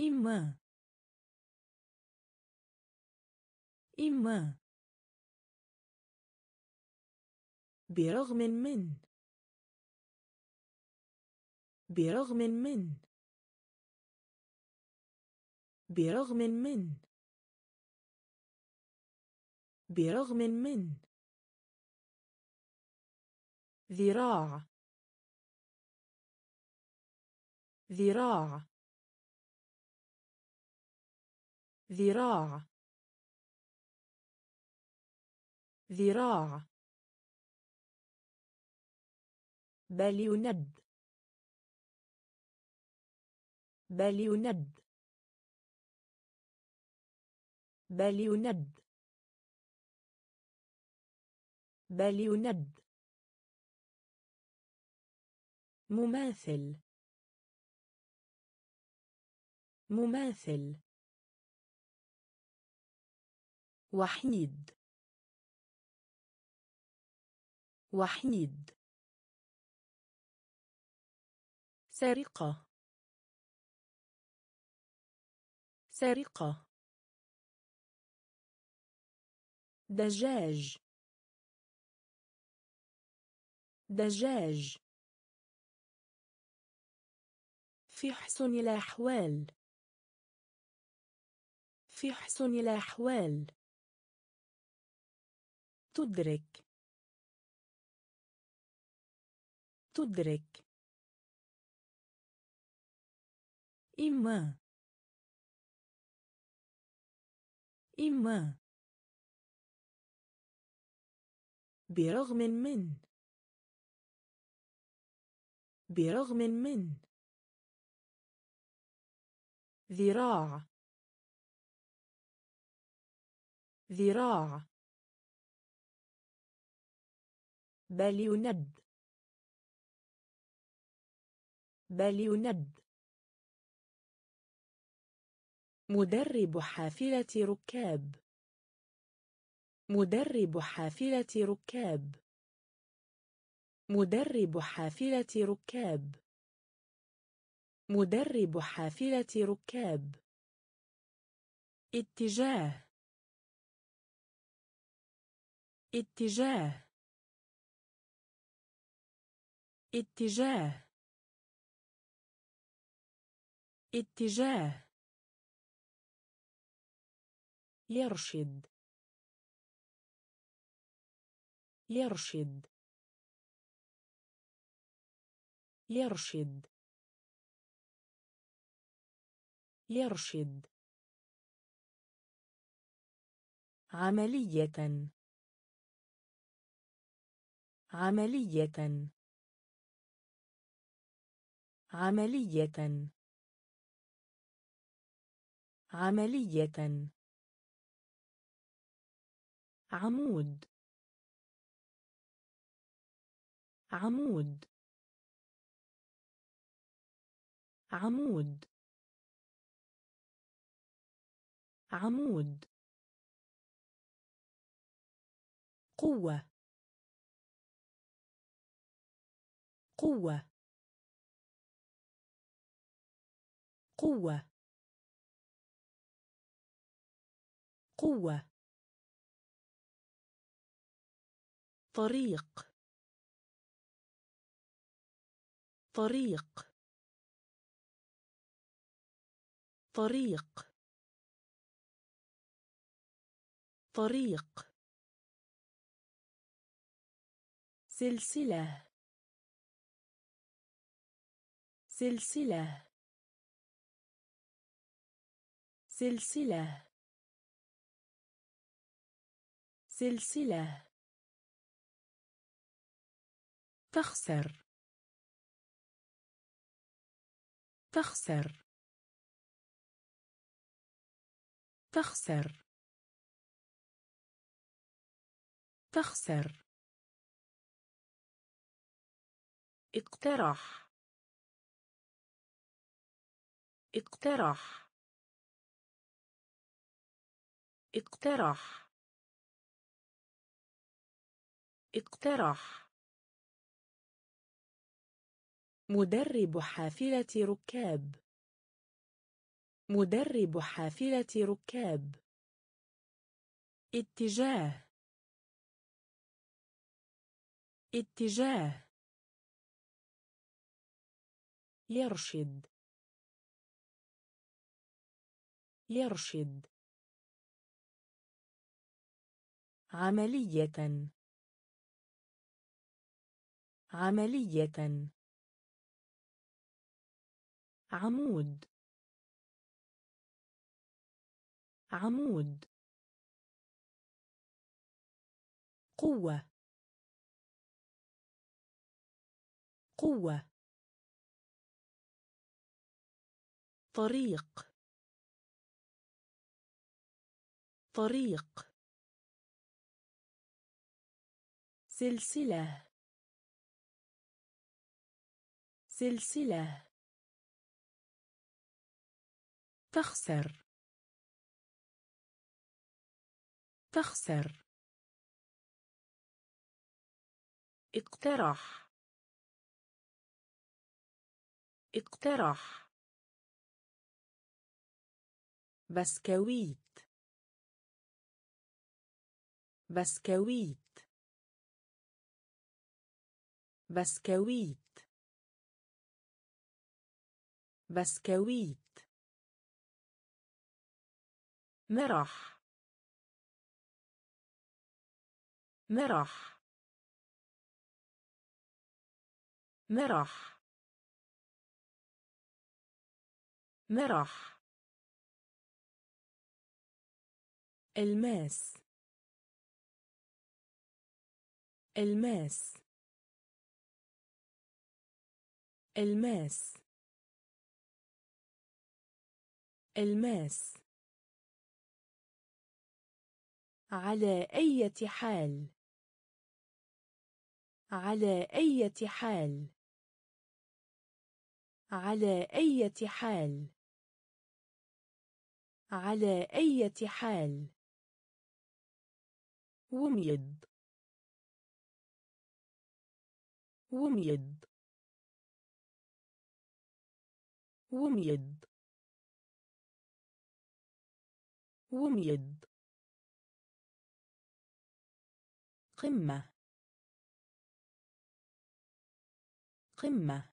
إما. إما. برغم من. برغم من. برغم من. برغم من. ذراع. ذراع. ذراع. ذراع. بل يند بل يند بل يند بل يند مماثل. مماثل. وحيد. وحيد. سرقة. سرقة. دجاج. دجاج. في حسن الأحوال. في حسن الأحوال. تدرك. تدرك. إما. إما. برغم من. برغم من. ذراع. ذراع. بل يند بل يند مدرب حافلة ركاب. مدرب حافلة ركاب. مدرب حافلة ركاب. مدرب حافلة ركاب. اتجاه. اتجاه. اتجاه. اتجاه. يرشد يرشد يرشد يرشد عملية. عملية. عملية. عملية. عمود. عمود. عمود. عمود. قوة. قوة. قوة. قوة. طريق. طريق. طريق. طريق. سلسلة. سلسلة. سلسلة. سلسلة. تخسر. تخسر. تخسر. تخسر. اقترح. اقترح. اقترح. اقترح. مدرب حافلة ركاب. مدرب حافلة ركاب. اتجاه. اتجاه. يرشد. يرشد. عملية. عملية. عمود. عمود. قوة. قوة. طريق. طريق. سلسلة. سلسلة. تخسر. تخسر. اقترح. اقترح. بسكويت. بسكويت. بسكويت. بسكويت. مرح. مرح. مرح. مرح. الماس. الماس. الماس. الماس. على أي حال. على أي حال. على أي حال. على أي حال. وميد. وميد. وميد. وميد. قمة. قمة.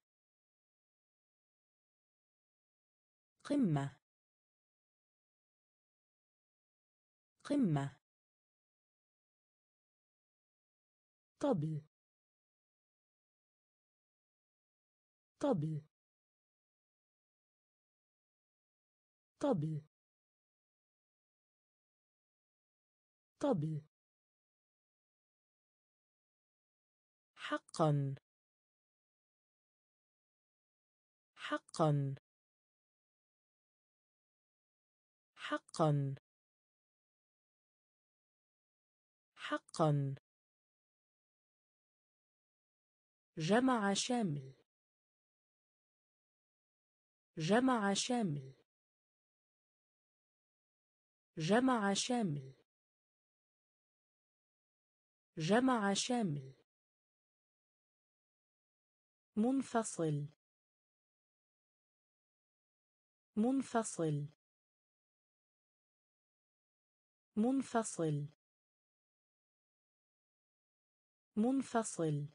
قمة. قمة. طبل. طبل. طبل. طبل. حقا. حقا. حقا. حقا. جمع شامل. جمع شامل. جمع شامل. جمع شامل. منفصل. منفصل. منفصل. منفصل.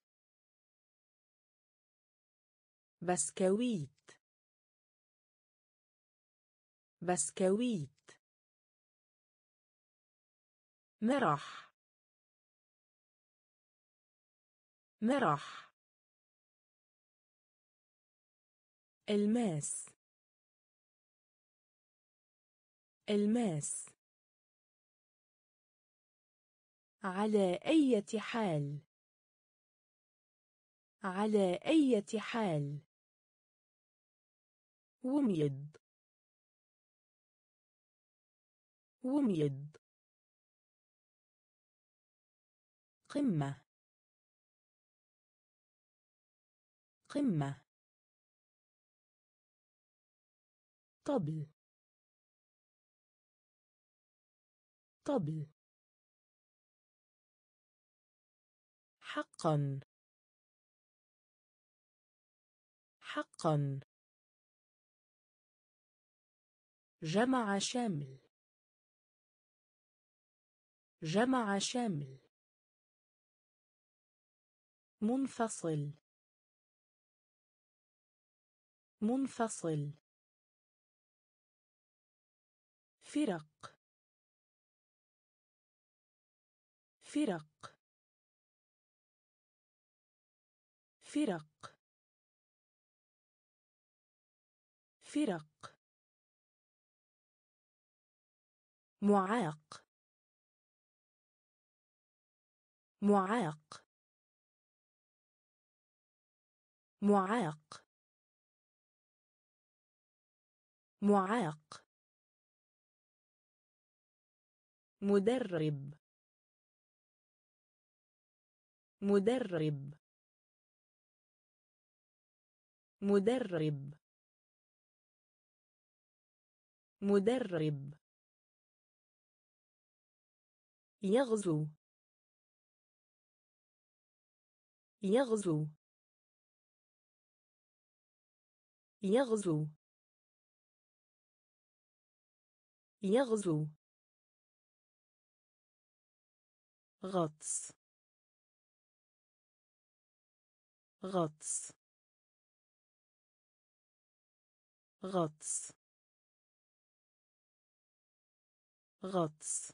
بسكويت. بسكويت. مرح. مرح. الماس. الماس. على أي حال. على أي حال. وميد وميد قمة. قمة. طبل طبل حقا. حقا. جمع شامل. جمع شامل. منفصل. منفصل. فرق. فرق. فرق. فرق. معاق. معاق. معاق. معاق. مدرب. مدرب. مدرب. مدرب. يغزو. يغزو. يغزو. يغزو. غطس. غطس. غطس. غطس.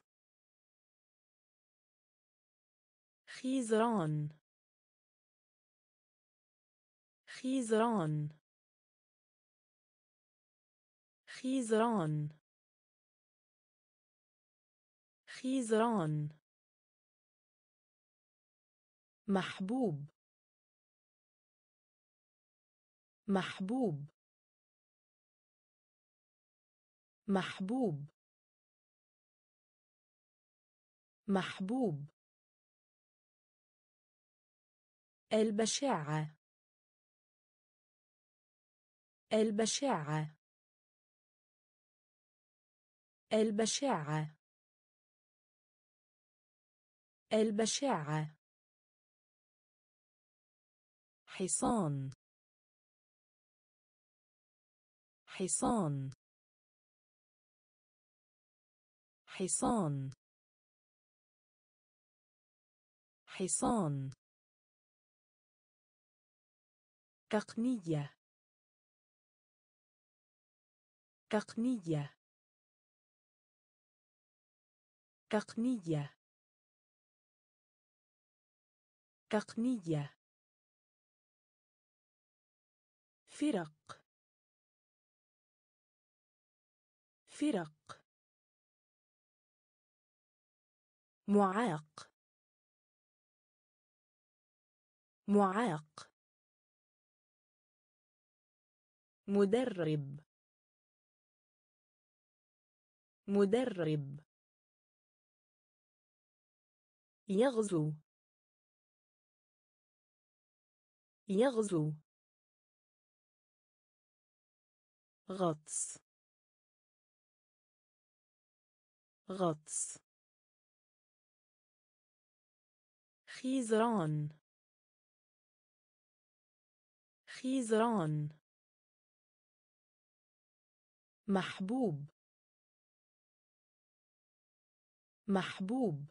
خيزران. خيزران. خيزران. خيزران. محبوب. محبوب. محبوب. محبوب. البشاعة. البشاعة. البشاعة. البشاعة. حصان. حصان. حصان. حصان. تقنية. تقنية. تقنية. تقنية. فرق. فرق. معاق. معاق. مدرب. مدرب. يغزو. يغزو. غطس. غطس. خيزران. خيزران. محبوب. محبوب.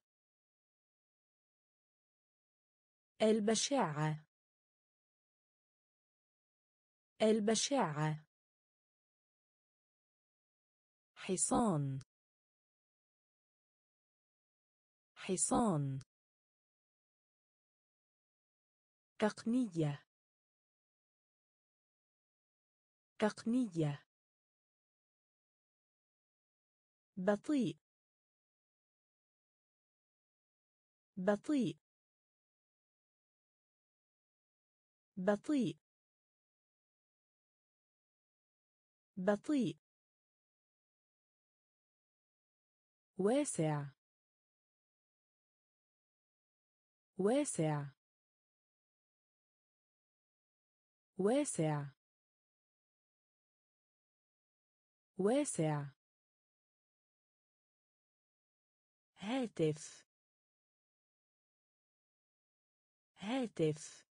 البشاعة. البشاعة. حصان. حصان. تقنية. تقنية. بطيء. بطيء. بطيء. بطيء. واسع. واسع. واسع. واسع. هاتف. هاتف.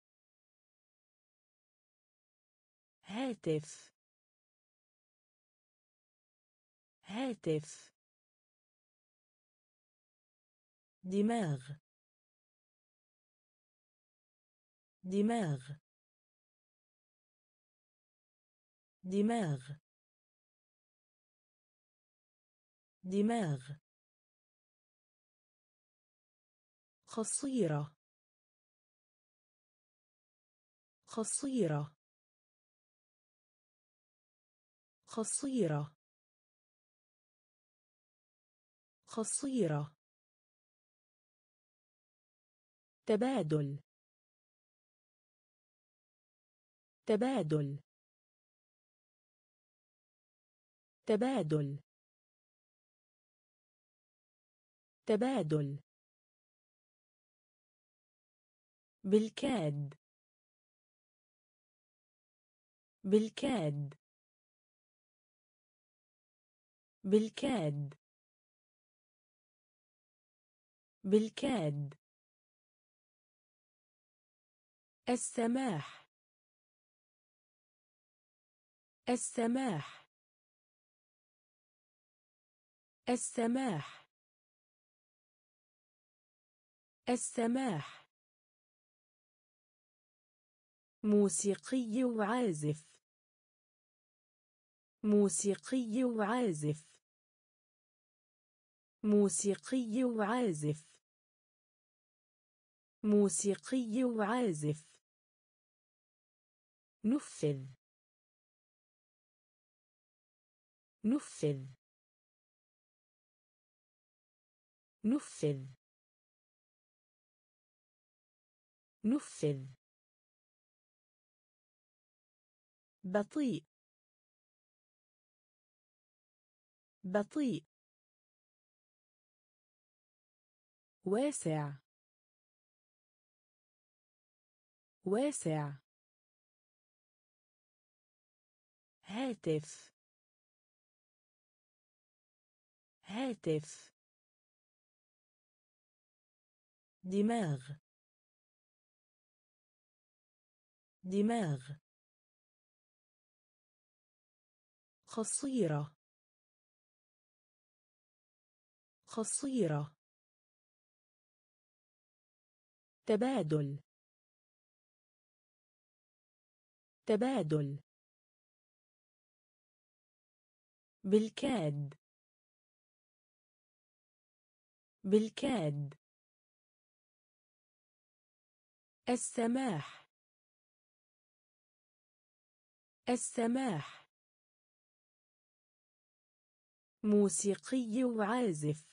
هاتف. هاتف. دماغ. دماغ. دماغ. دماغ. قصيرة قصيرة قصيرة قصيرة تبادل. تبادل. تبادل. تبادل. بالكاد. بالكاد. بالكاد. بالكاد. السماح. السماح. السماح. السماح. موسيقي وعازف. موسيقي وعازف. موسيقي وعازف. موسيقي وعازف. نفذ. نفذ. نفذ. نفذ. بطيء. بطيء. واسع. واسع. هاتف. هاتف. دماغ. دماغ. قصيرة. قصيرة. تبادل. تبادل. بالكاد. بالكاد. السماح. السماح. موسيقي وعازف.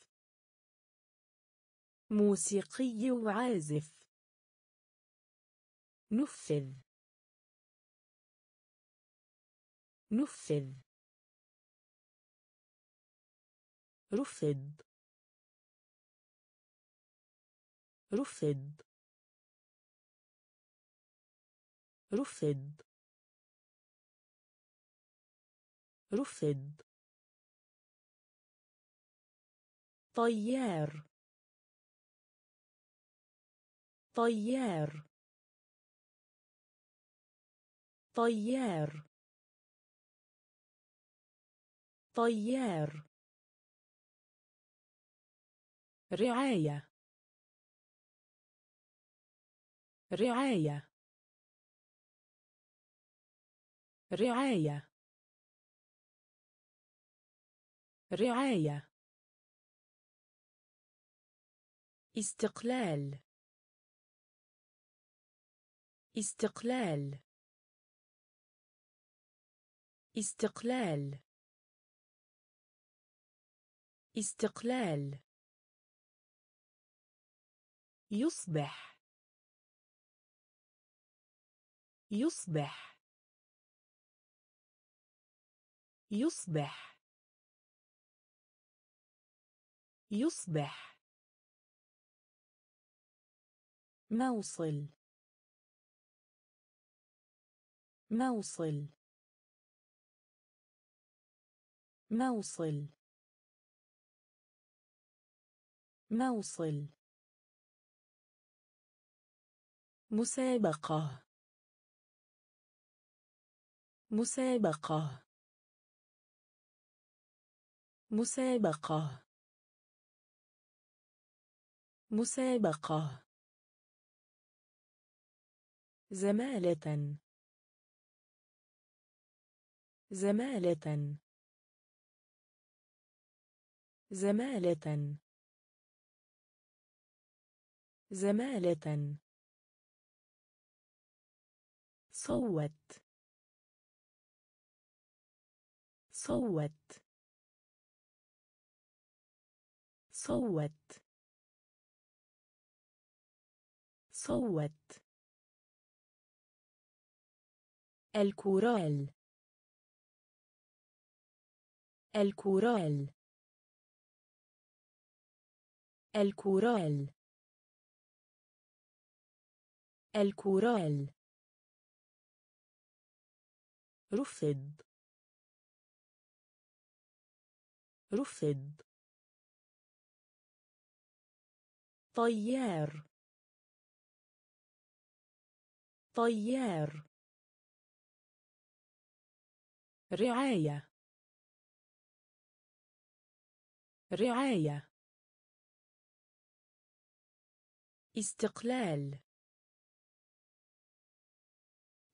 موسيقي وعازف. نفذ. نفذ. رفض رفض رفض رفض طيار. طيار. طيار. طيار. رعاية. رعاية. رعاية. رعاية. استقلال. استقلال. استقلال. استقلال. يصبح. يصبح. يصبح. يصبح. موصل. موصل. موصل. موصل. مسابقة. مسابقة. مسابقة. مسابقة. زمالة. زمالة. زمالة. زمالة. صوت. صوت. صوت. صوت. الكورال. الكورال. الكورال. الكورال. رفض رفض طيار. طيار. رعاية. رعاية. استقلال.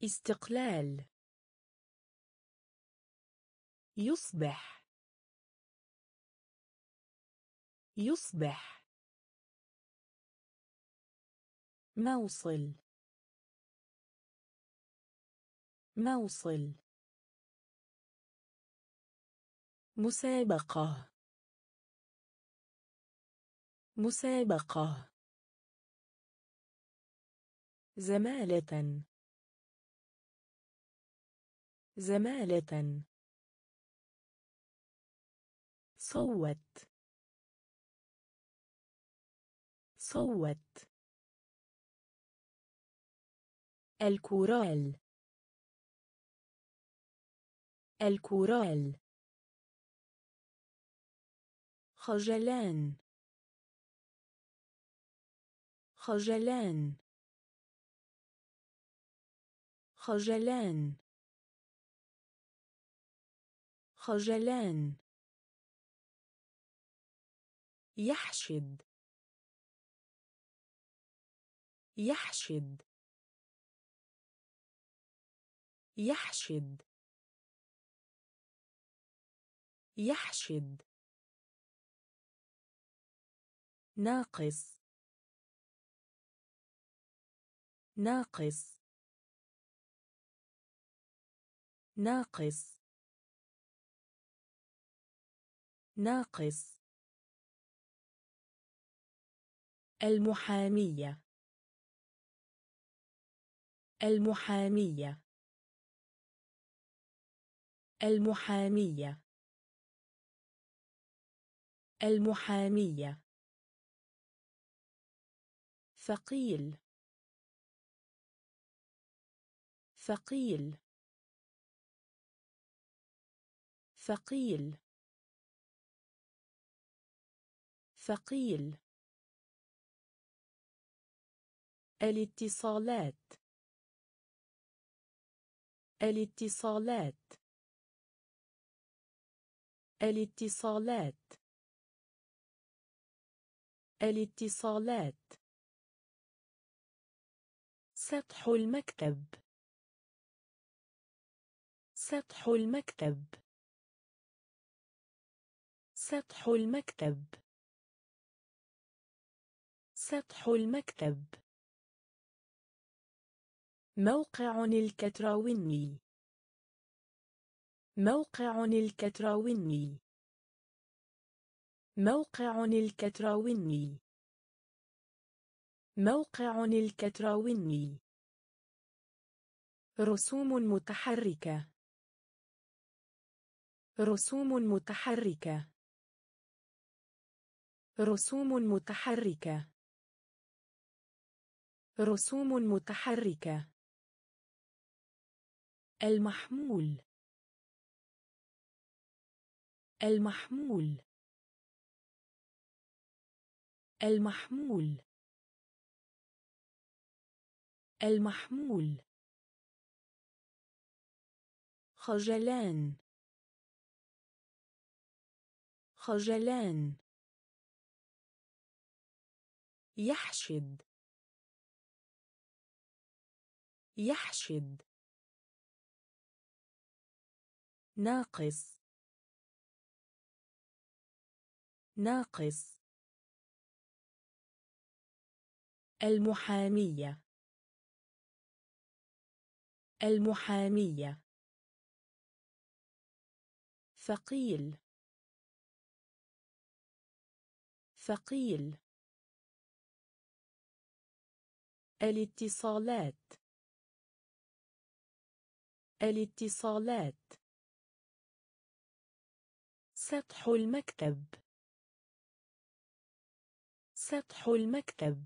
استقلال. يصبح. يصبح. موصل. موصل. مسابقة. مسابقة. زمالة. زمالة. صوت. صوت. الكورال. الكورال. خجلان. خجلان. خجلان. خجلان. يحشد. يحشد. يحشد. يحشد. ناقص. ناقص. ناقص. ناقص. المحامية. المحامية. المحامية. المحامية. ثقيل. ثقيل. ثقيل. ثقيل. الاتصالات. الاتصالات. الاتصالات. الاتصالات. سطح المكتب. سطح المكتب. سطح المكتب. سطح المكتب. موقع الكتراوني. موقع الكتراوني. موقع الكتراوني. موقع الكتراوني. رسوم متحركة. رسوم متحركة. رسوم متحركة. رسوم متحركة. المحمول. المحمول. المحمول. المحمول. خجلان. خجلان. يحشد. يحشد. ناقص. ناقص. المحامية. المحامية. ثقيل. ثقيل. الاتصالات. الاتصالات. سطح المكتب. سطح المكتب.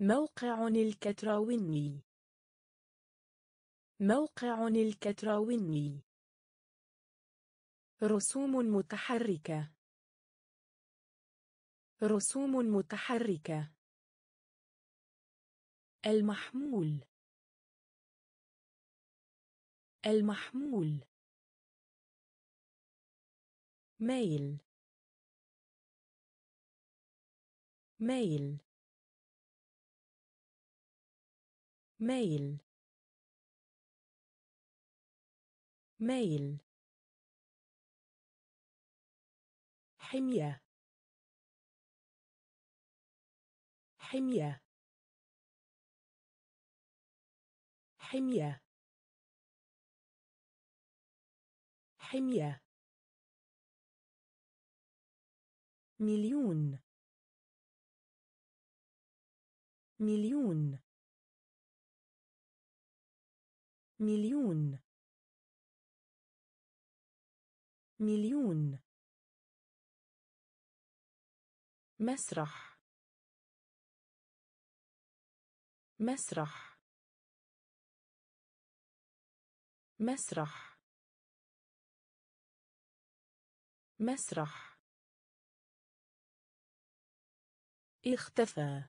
موقع الكتراوني. موقع الكتراوني. رسوم متحركة. رسوم متحركة. المحمول. المحمول. ميل. ميل. ميل. ميل. حمية. حمية. حمية. حمية. مليون. مليون. مليون. مليون. مسرح. مسرح. مسرح. مسرح. اختفى.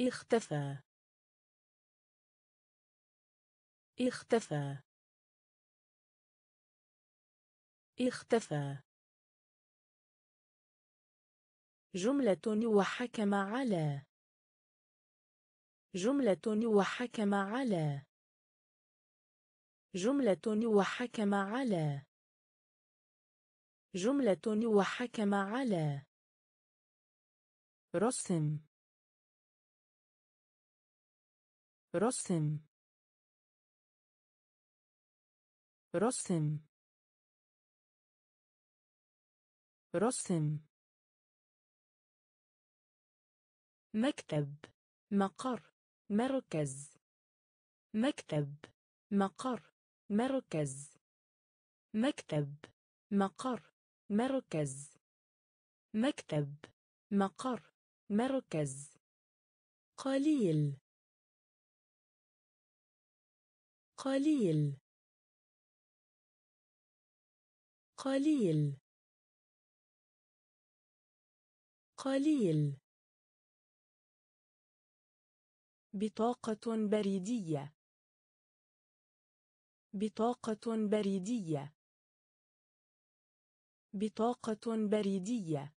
اختفى. اختفى. اختفى. جملة وحكم على. جملة وحكم على. جملة وحكم على. جملة وحكم على رسم. رسم. رسم. رسم. مكتب. مقر. مركز. مكتب. مقر. مركز. مكتب. مقر. مركز مكتب مقر مركز قليل قليل قليل قليل. بطاقة بريدية. بطاقة بريدية. بطاقة بريدية.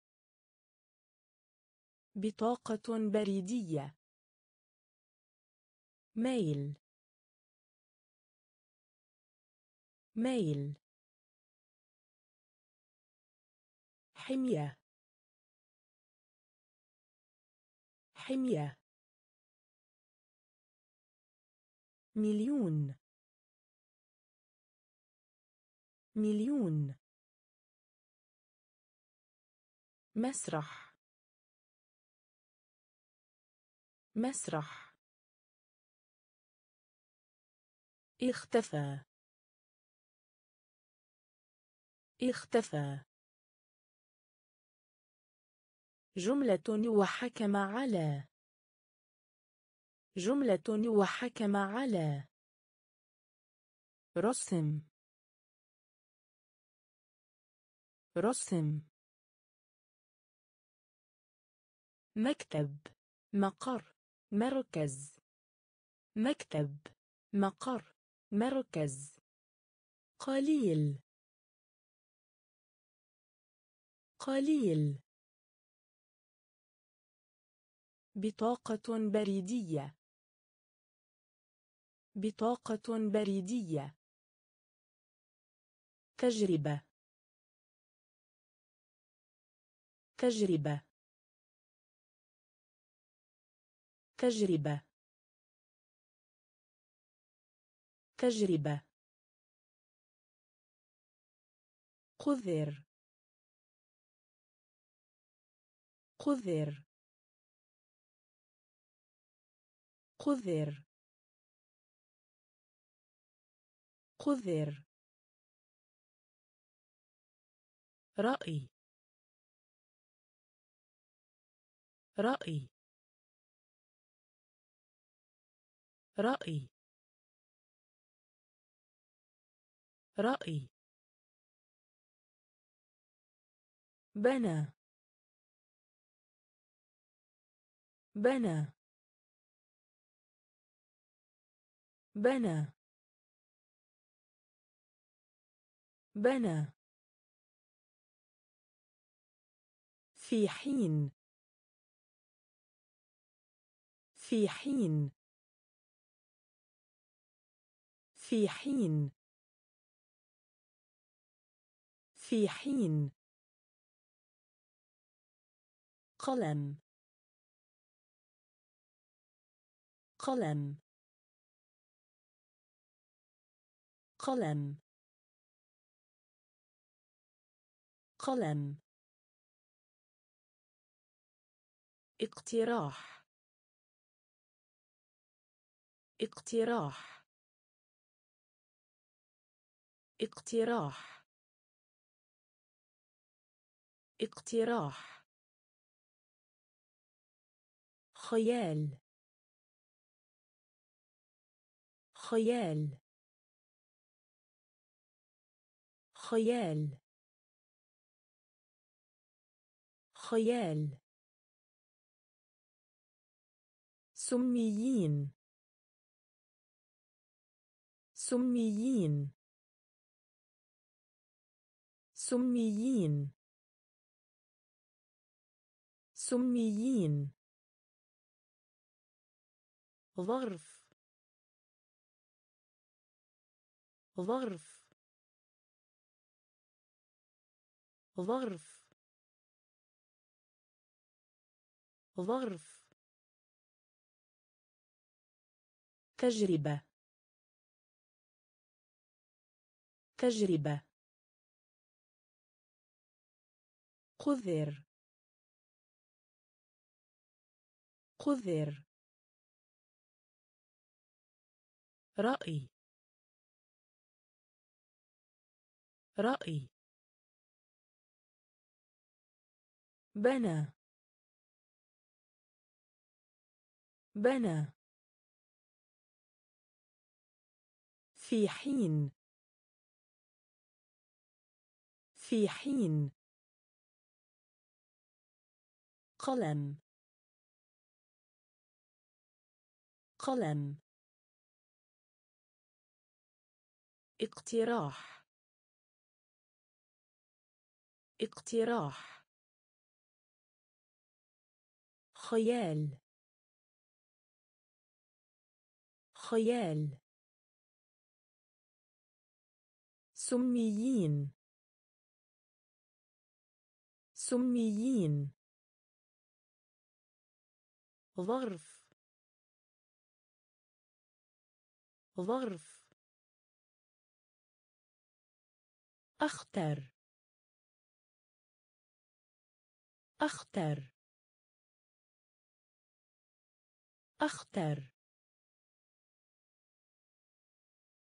بطاقة بريدية. ميل. ميل. حمية. حمية. مليون. مليون. مسرح. مسرح. اختفى. اختفى. جملة وحكم على. جملة وحكم على. رسم. رسم. مكتب مقر مركز. مكتب مقر مركز. قليل. قليل. بطاقة بريدية. بطاقة بريدية. تجربة. تجربة. تجربة. تجربة. قذر. قذر. قذر. قذر. رأي. رأي. رأي. رأي. بنى. بنى. بنى. بنى. في حين. في حين. في حين. في حين. قلم. قلم. قلم. قلم. اقتراح. اقتراح. اقتراح. اقتراح. خيال. خيال. خيال. خيال. سميين. سميين. سميين. سميين. ظرف. ظرف. ظرف. ظرف. تجربة. تجربة. قذر. قذر. رأي. رأي. بنى. بنى. في حين. في حين. قلم. قلم. اقتراح. اقتراح. خيال. خيال. سميين. سميين. ظرف. ظرف. أختر أختر أختر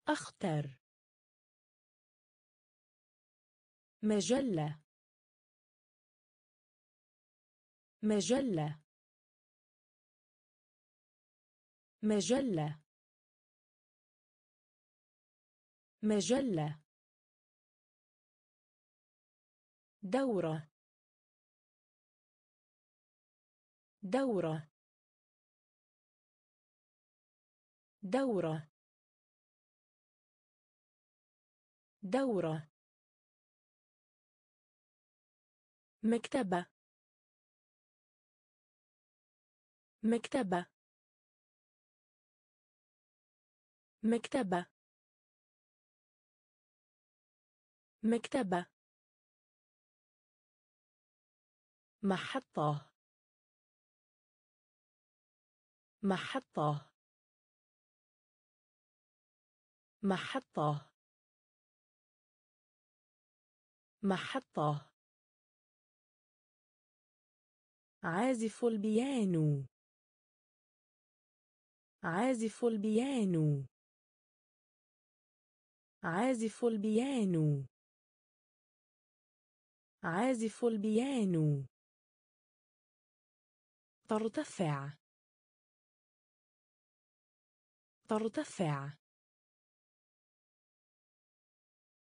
أختر مجلة. مجلة. مجلة. مجلة. دورة. دورة. دورة. دورة. مكتبة. مكتبة. مكتبة. مكتبة. محطة. محطة. محطة. محطة. عازف البيانو. عازف البيانو. عازف البيانو. عازف البيانو. ترتفع. ترتفع.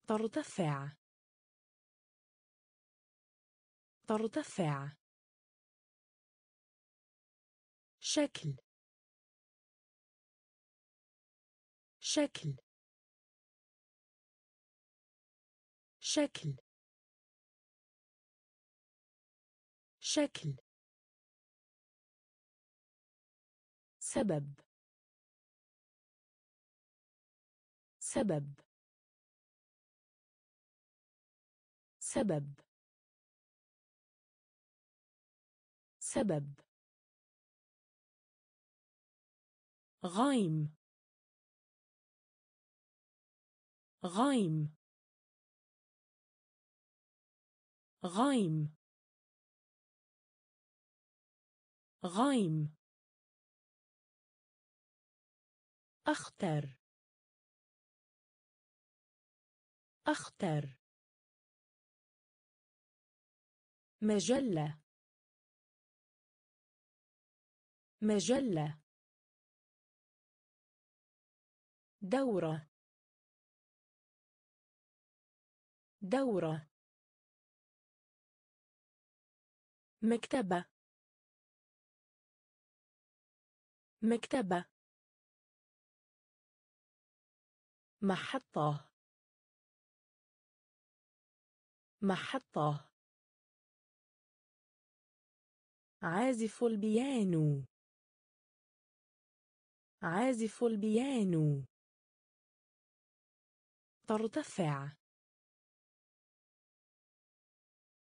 ترتفع. ترتفع. شكل. شكل. شكل. شكل. سبب. سبب. سبب. سبب. غايم. غايم. غايم. غايم. أختر. أختر. مجلة. مجلة. دورة. دورة. مكتبة. مكتبة. محطة. محطة. عازف البيانو. عازف البيانو. ترتفع.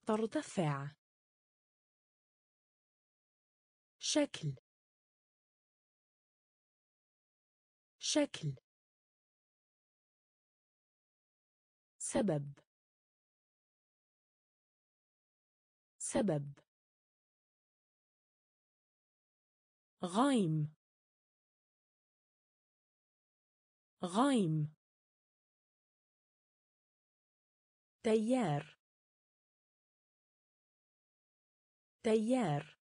ترتفع. شكل. شكل. سبب. سبب. غايم. غايم. تيار. تيار.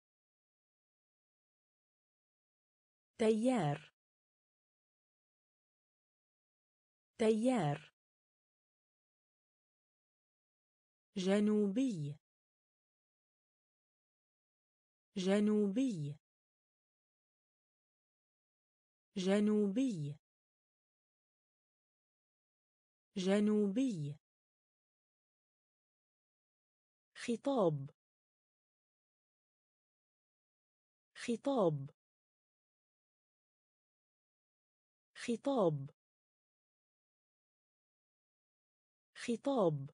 تيار. تيار. جنوبي. جنوبي. جنوبي. جنوبي. خطاب. خطاب. خطاب. خطاب.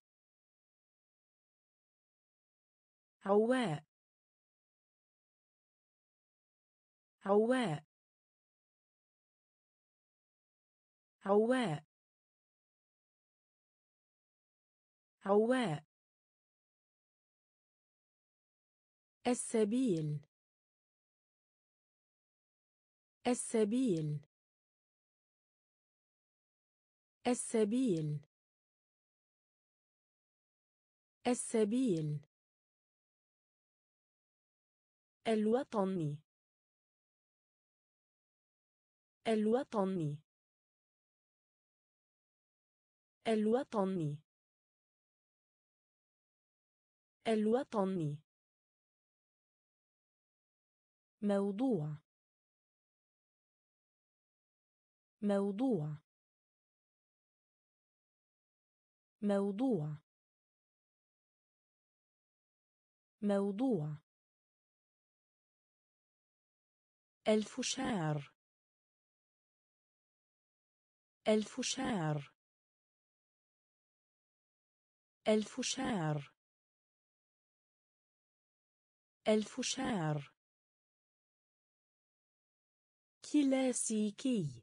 عواء. عواء. عواء. عواء. السبيل. السبيل. السبيل. السبيل. الوطني. الوطني. الوطني. الوطني. موضوع. موضوع. موضوع. موضوع. الفشار. الفشار. الفشار. الفشار. كلاسيكي.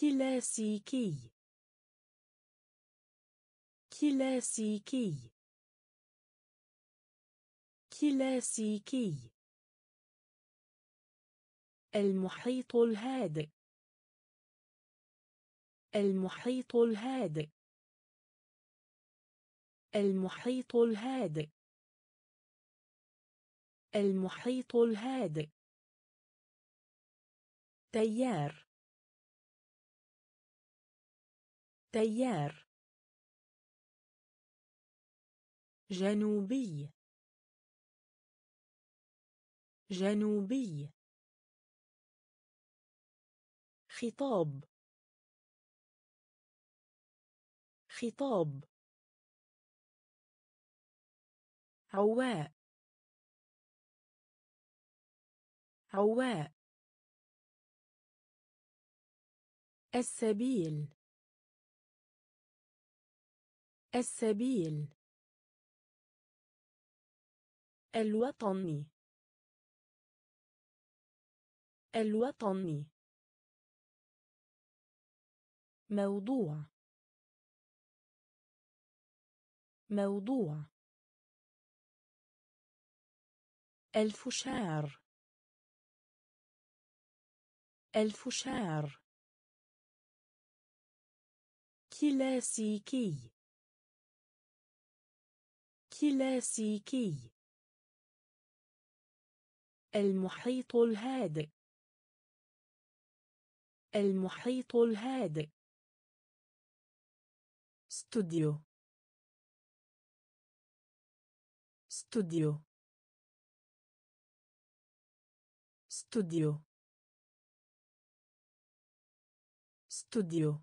كلاسيكي. كلاسيكي كلاسيكي المحيط الهادئ. المحيط الهادئ. المحيط الهادئ. المحيط الهادئ. تيار. تيار. جنوبي. جنوبي. خطاب. خطاب. عواء. عواء. السبيل. السبيل. الوطني. الوطني. موضوع. موضوع. الفشار. الفشار. كلاسيكي. كلاسيكي. المحيط الهادئ. المحيط الهادئ. استوديو. استوديو. استوديو. استوديو.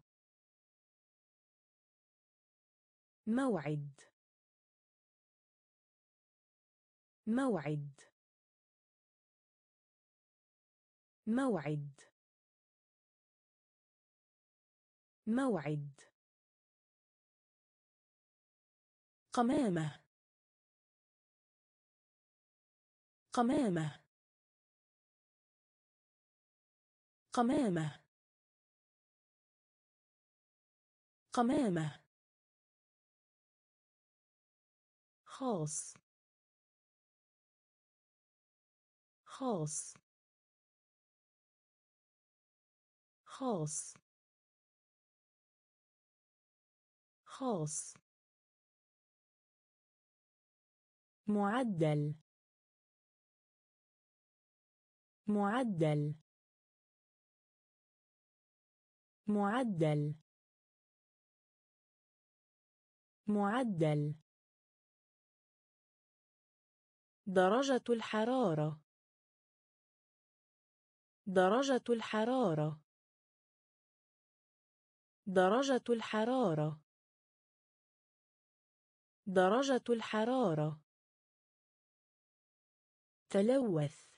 موعد. موعد. موعد. موعد. قمامة. قمامة. قمامة. قمامة. خاص. خاص. خاص. خاص. معدل. معدل. معدل. معدل. درجة الحرارة. درجة الحرارة. درجة الحرارة. درجة الحرارة. تلوث.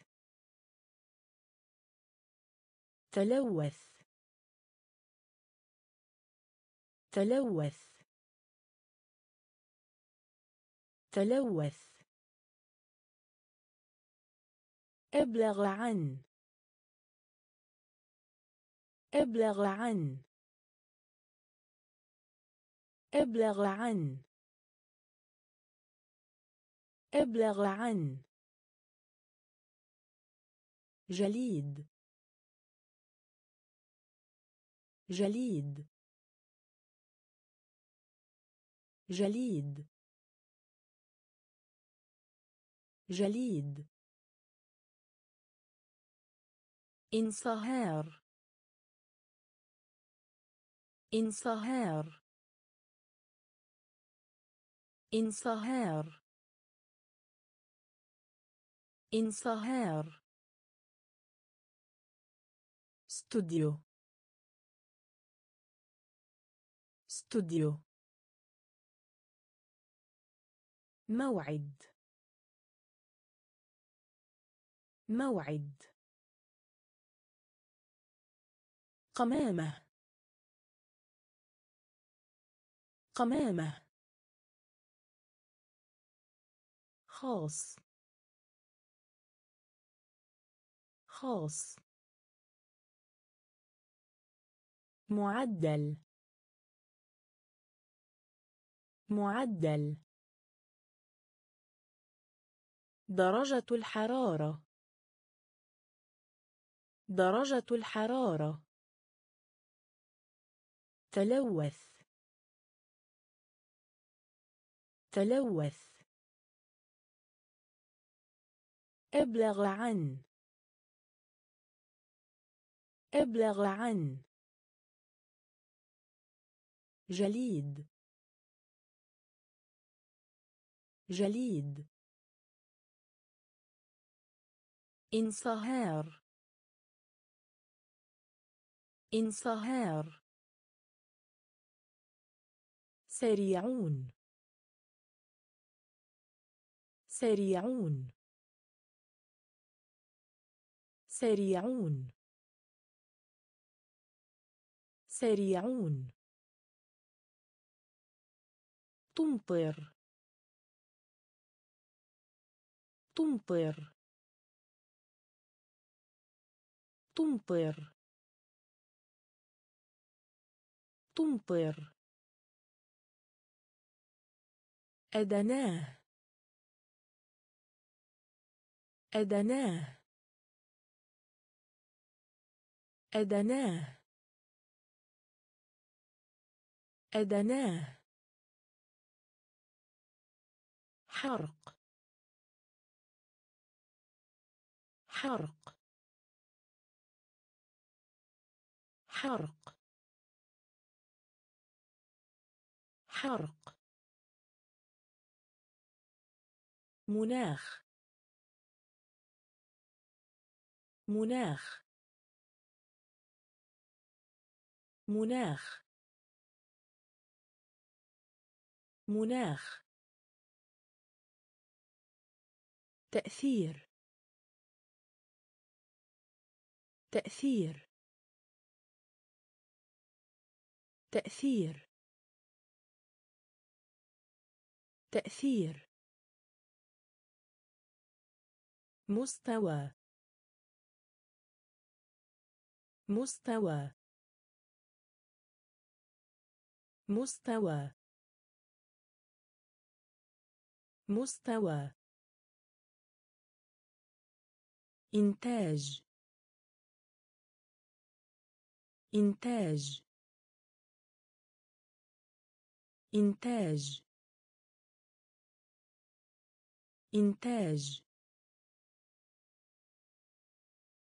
تلوث. تلوث. تلوث. أبلغ عن. أبلغ عن. ابلغ عن. ابلغ عن. جليد. جليد. جليد. جليد. انصهار. انصهار. إنصهار. إنصهار. استوديو. استوديو. موعد. موعد. قمامة. قمامة. خاص. خاص. معدل. معدل. درجة الحرارة. درجة الحرارة. تلوث. تلوث. ابلغ عن. ابلغ عن. جليد. جليد. انصهار انصهار سريعون. سريعون. سريعون. سريعون. تمطر. تمطر. تمطر. تمطر. أدناه. أدناه. أدناه. أدناه. حرق. حرق. حرق. حرق. مناخ. مناخ. مناخ. مناخ. تأثير. تأثير. تأثير. تأثير. مستوى. مستوى. مستوى. مستوى. إنتاج. إنتاج. إنتاج. إنتاج.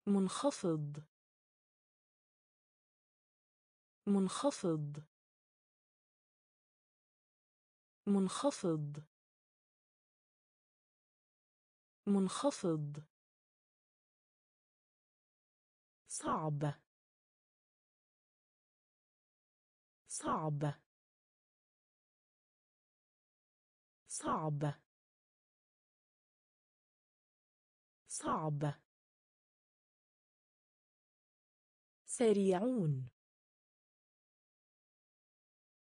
منخفض. منخفض. منخفض. منخفض. صعب. صعب. صعب. صعب. سريعون.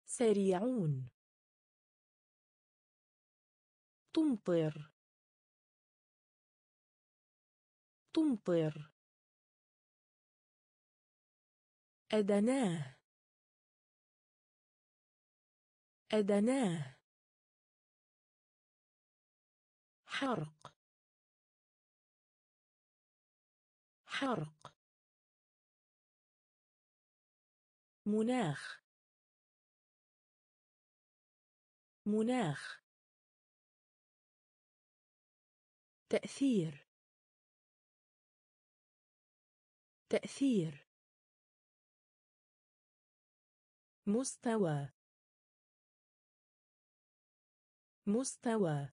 سريعون. تمطر تمطر أدناه أدناه حرق حرق مناخ مناخ تأثير. تأثير. مستوى. مستوى.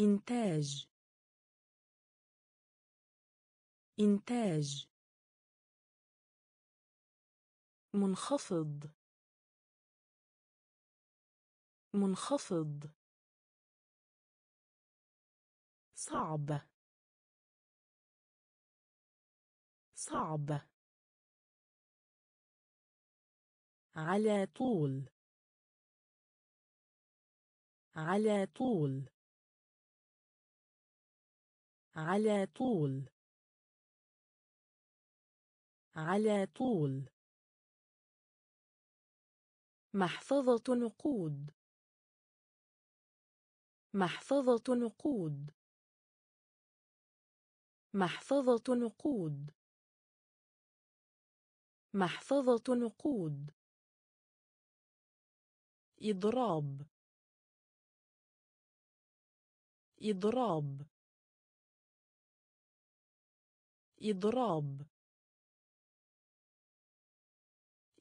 إنتاج. إنتاج. منخفض. منخفض. صعب. صعب. على طول. على طول. على طول. على طول. محفظة نقود. محفظة نقود. محفظة نقود. محفظة نقود. إضراب إضراب إضراب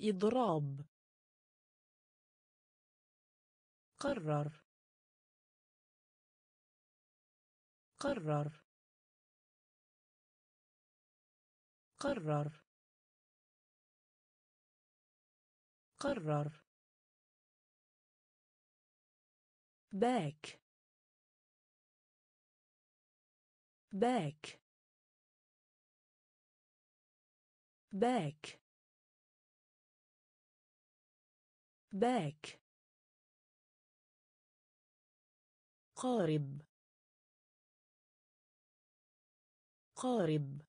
إضراب قرر. قرر. قرر. قرر. باك. باك. باك. باك. قارب. قارب.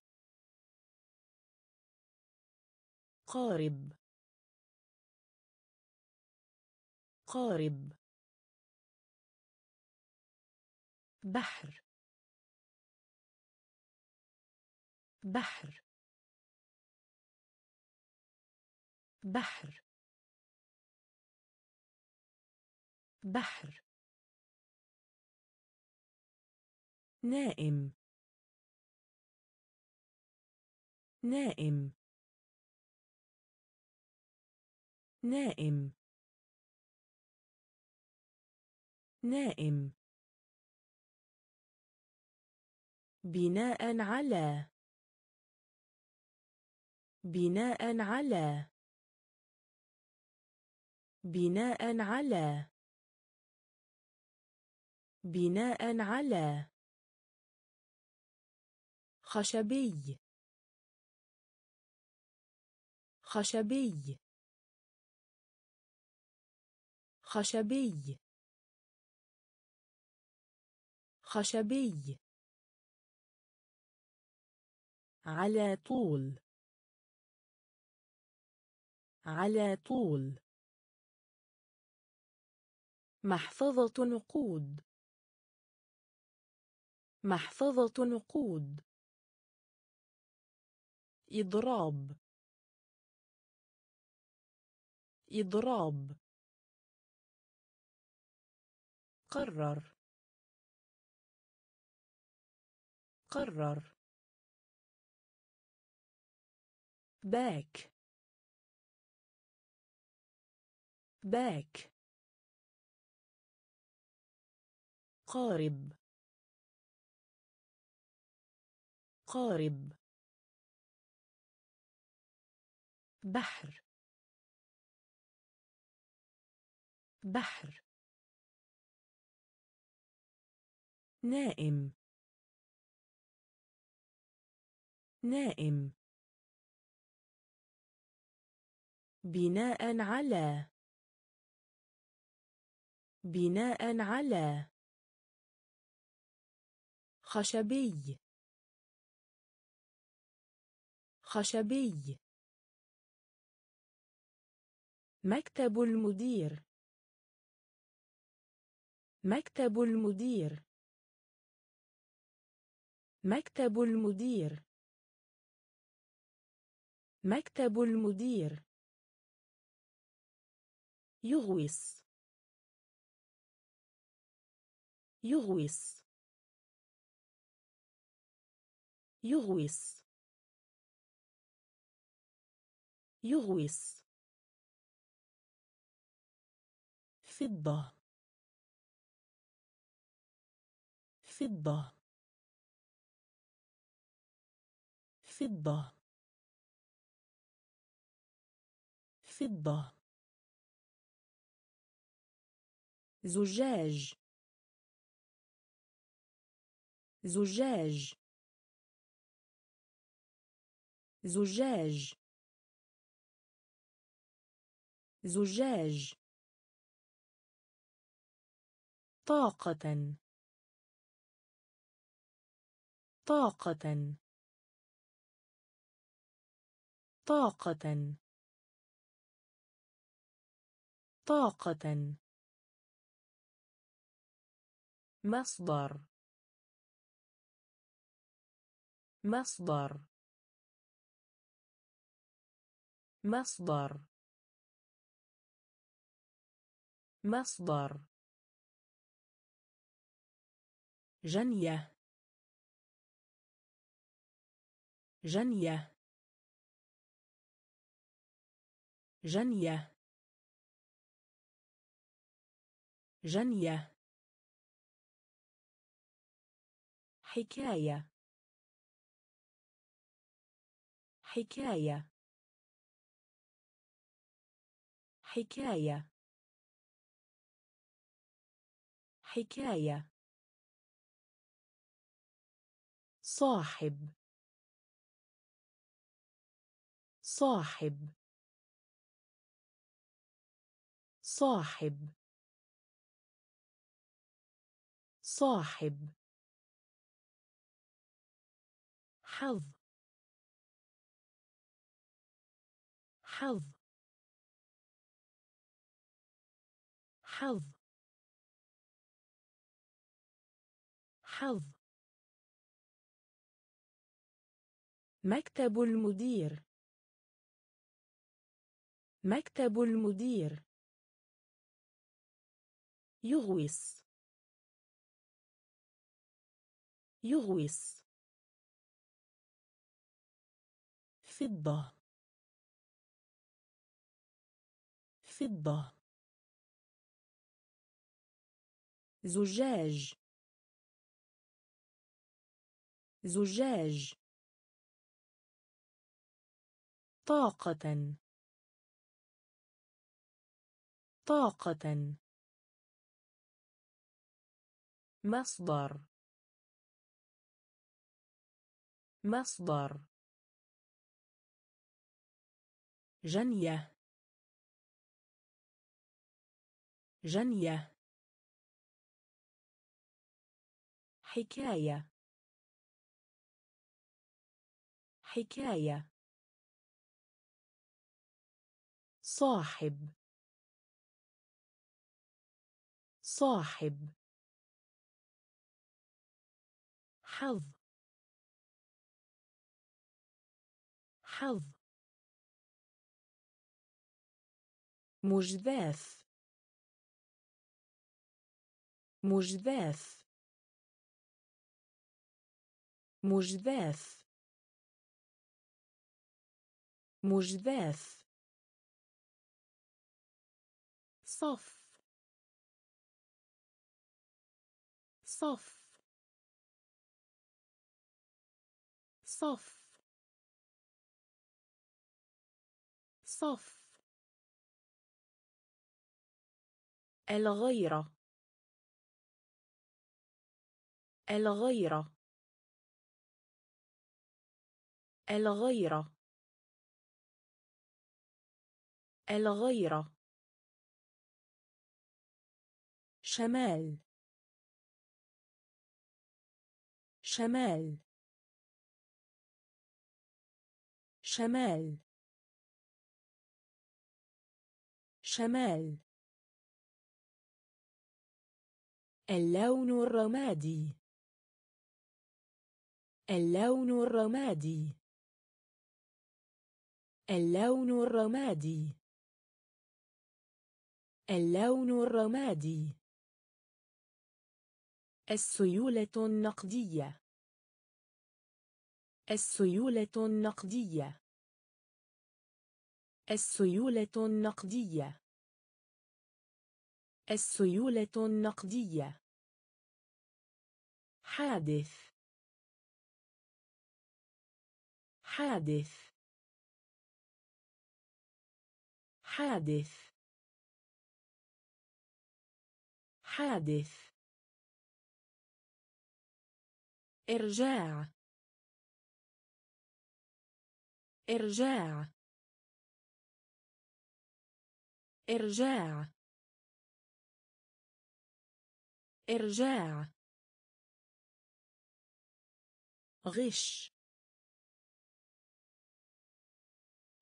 قارب. قارب. بحر. بحر. بحر. بحر. نائم. نائم. نائم. نائم. بناء على. بناء على. بناء على. بناء على. خشبي. خشبي. خشبي. خشبي. على طول. على طول. محفظة نقود. محفظة نقود. إضراب. إضراب. قرر. قرر. باك. باك. قارب. قارب. بحر. بحر. نائم. نائم. بناء على. بناء على. خشبي. خشبي. مكتب المدير. مكتب المدير. مكتب المدير. مكتب المدير. يغوص. يغوص. يغوص. يغوص. فضة. فضة. فضة. فضة. زجاج. زجاج. زجاج. زجاج. طاقة. طاقة. طاقة. طاقة. مصدر. مصدر. مصدر. مصدر. جنية. جنية. جنية. جنية. حكاية. حكاية. حكاية. حكاية. صاحب. صاحب. صاحب. صاحب. حظ. حظ. حظ. حظ. مكتب المدير. مكتب المدير. يغوص. يغوص. فضة. فضة. زجاج. زجاج. طاقة. طاقة. مصدر مصدر. جنية جنية. حكاية حكاية. صاحب صاحب. حظ. حظ. مجداث مجداث مجداث مجداث صف. صف. صف. صف. الغيرة. الغيرة. الغيرة. الغيرة. شمال. شمال. شمال. شمال. اللون الرمادي. اللون الرمادي. اللون الرمادي. اللون الرمادي. السيولة النقدية. السيولة النقدية. السيولة النقدية. السيولة النقدية. حادث. حادث. حادث. حادث. إرجاع. إرجاع. إرجاع. إرجاع. غش.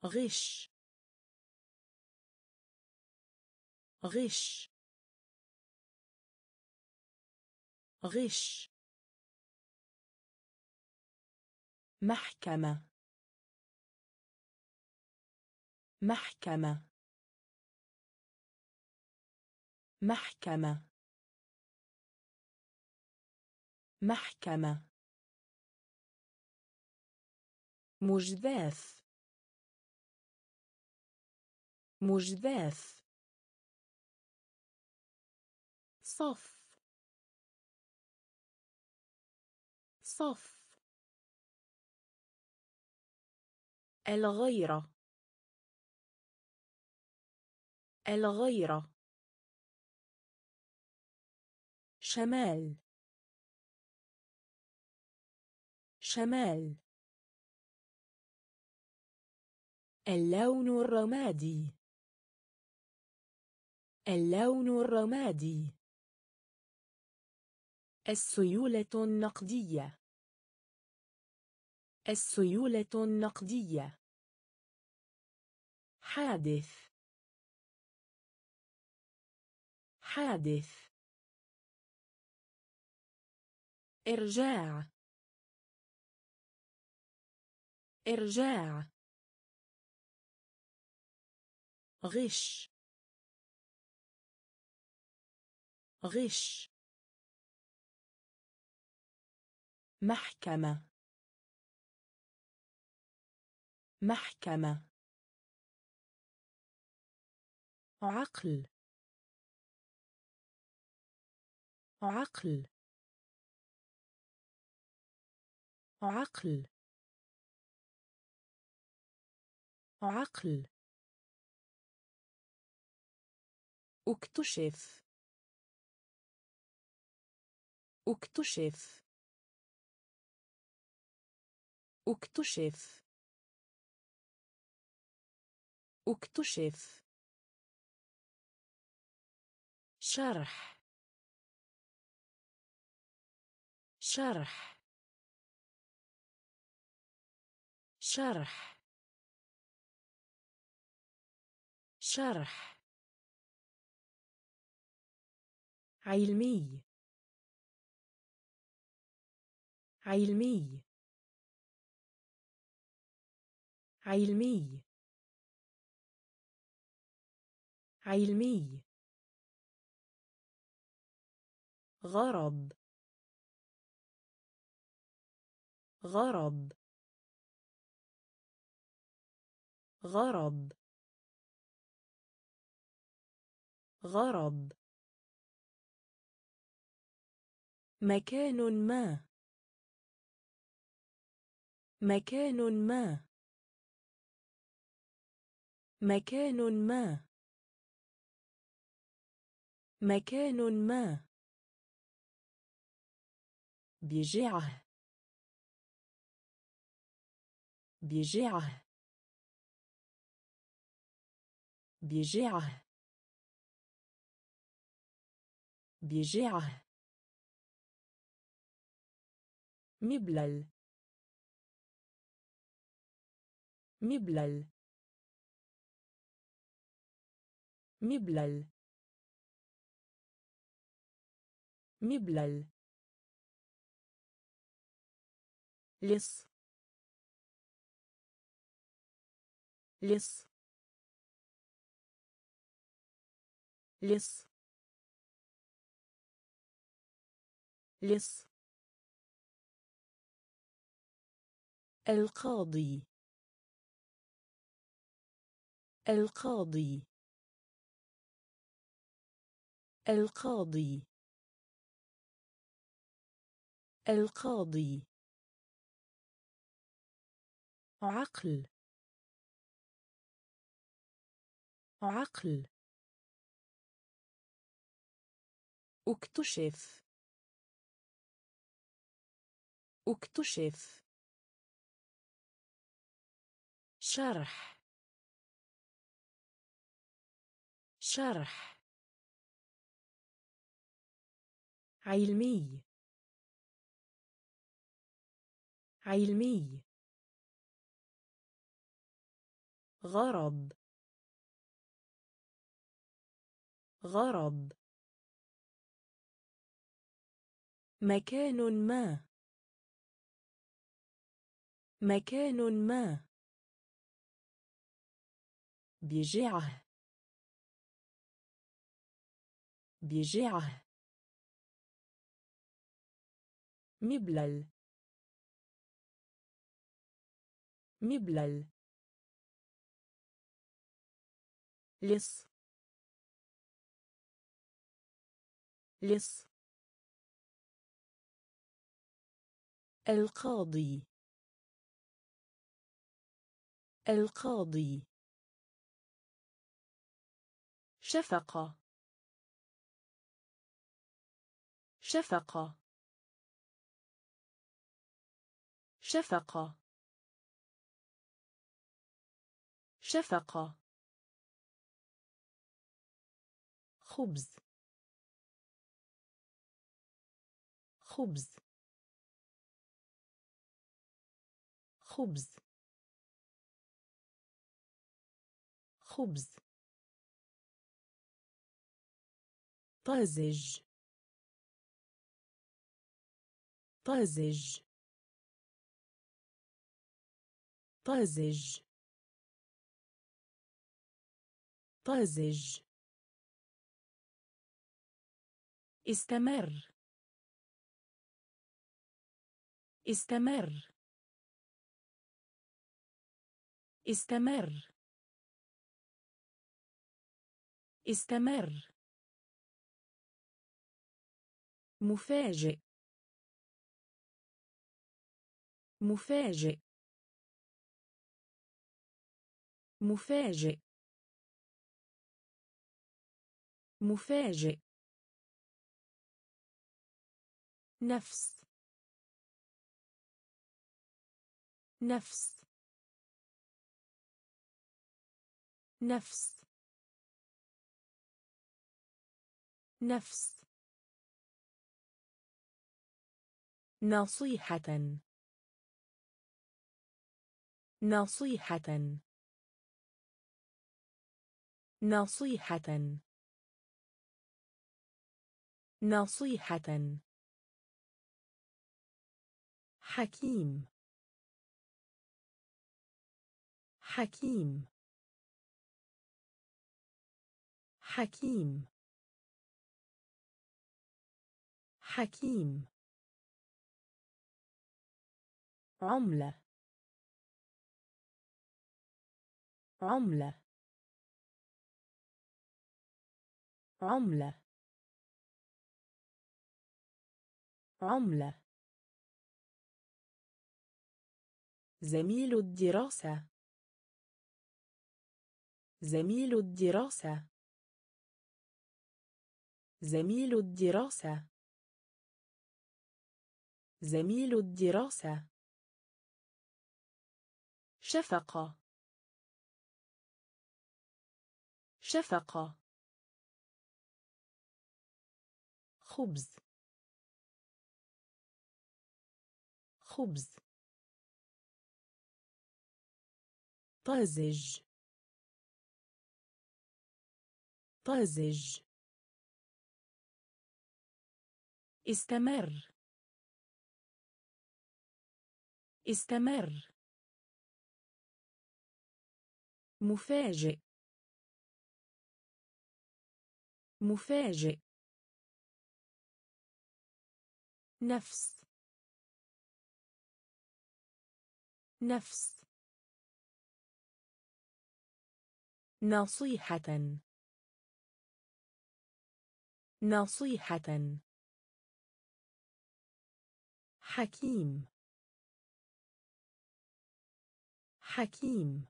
غش. غش. غش. محكمة. محكمة. محكمة. محكمة. مجداث مجداث صف. صف. الغيرة. الغيرة. شمال. شمال. اللون الرمادي. اللون الرمادي. السيولة النقدية. السيولة النقدية. حادث. حادث. إرجاع. إرجاع. غش. غش. محكمة. محكمة. عقل. عقل. عقل. عقل. اكتشف. اكتشف. اكتشف. اكتشف. شرح. شرح. شرح. شرح. علمي. علمي. علمي. علمي. غرض. غرض. غرض. غرض. مكان ما. مكان ما. مكان ما. مكان ما. بجعه بجعه بجعه بجعه مبلل. مبلل. مبلل. مبلل. لص. لص. لص. لص. القاضي. القاضي. القاضي. القاضي. عقل. عقل. اكتشف اكتشف شرح شرح علمي علمي غرض غرض مكان ما. مكان ما. بجعه. بجعه. مبلل. مبلل. لص. لص. القاضي. القاضي. شفقة. شفقة. شفقة. شفقة. خبز. خبز. خبز. خبز. طازج. طازج. طازج. طازج. استمر. استمر. استمر. استمر. مفاجئ. مفاجئ. مفاجئ. مفاجئ. نفس. نفس. نفس. نفس. نصيحة. نصيحة. نصيحة. نصيحة. حكيم. حكيم. حكيم. حكيم. عملة. عملة. عملة. عملة. زميل الدراسة. زميل الدراسة. زميل الدراسة. زميل الدراسة. شفقة. شفقة. خبز. خبز. طازج. طازج. استمر. استمر. مفاجئ. مفاجئ. نفس. نفس. نصيحة. نصيحة. حكيم. حكيم.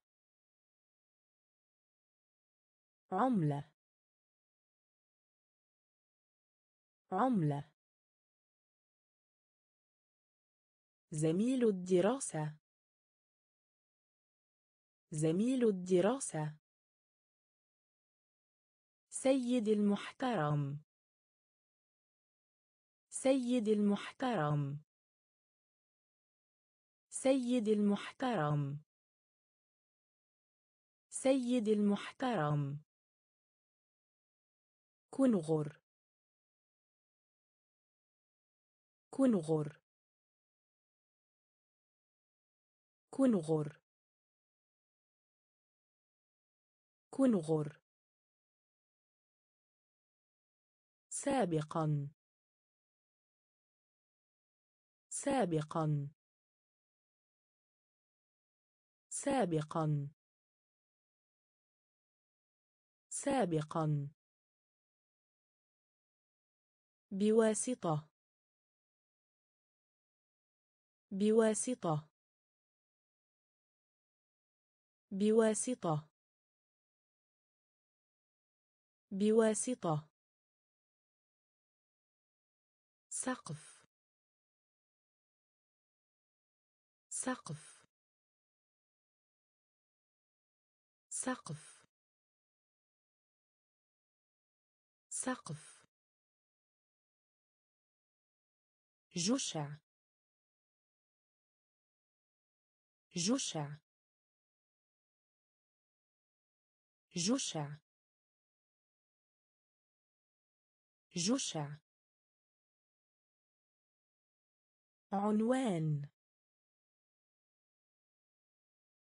عملة. عملة. زميل الدراسة. زميل الدراسة. سيد المحترم. سيد المحترم. سيد المحترم. سيد المحترم. كنغر. كنغر. كنغر. كنغر. سابقا. سابقا. سابقا. سابقا. بواسطة. بواسطة. بواسطة. بواسطة. سقف. سقف. سقف. سقف. جشع. جشع. جشع. جشع. عنوان.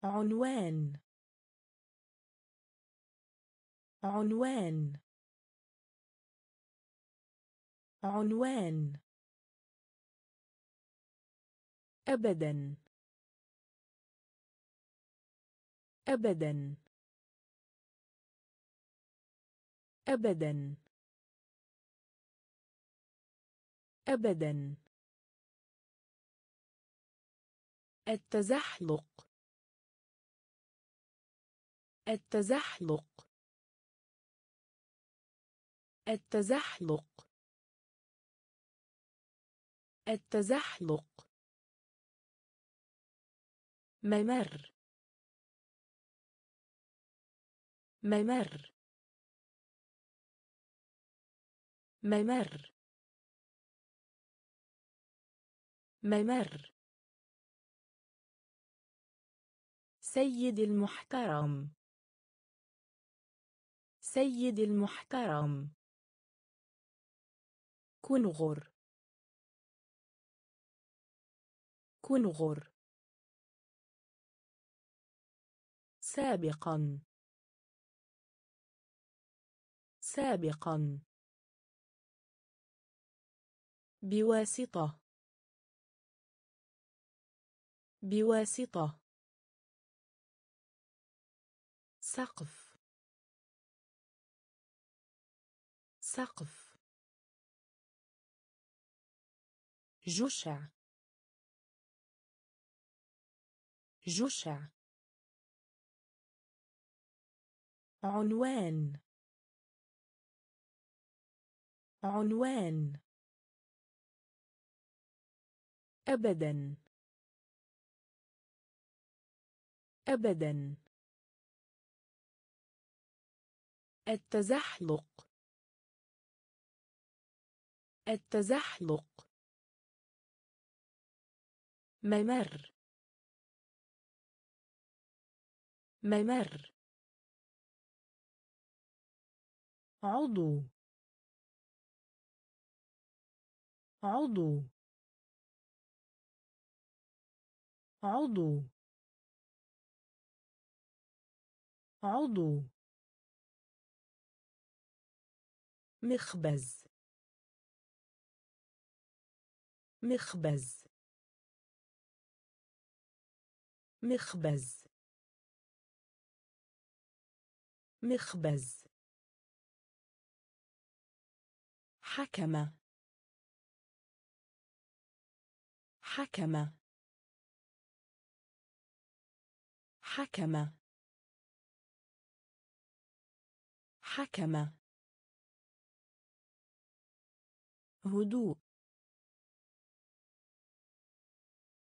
عنوان. عنوان. عنوان. أبدا. أبدا. أبدا. أبدا. التزحلق. التزحلق. التزحلق. التزحلق. ممر. ممر. ممر. ممر. سيد المحترم. سيد المحترم. كنغر كنغر سابقا. سابقا. بواسطة. بواسطة. سقف. سقف. جشع جشع عنوان. عنوان. أبدا. أبدا. التزحلق. التزحلق. ممر. ممر. عضو. عضو. عضو. عضو. مخبز. مخبز. مخبز. مخبز. حكم حكم حكم حكم هدوء.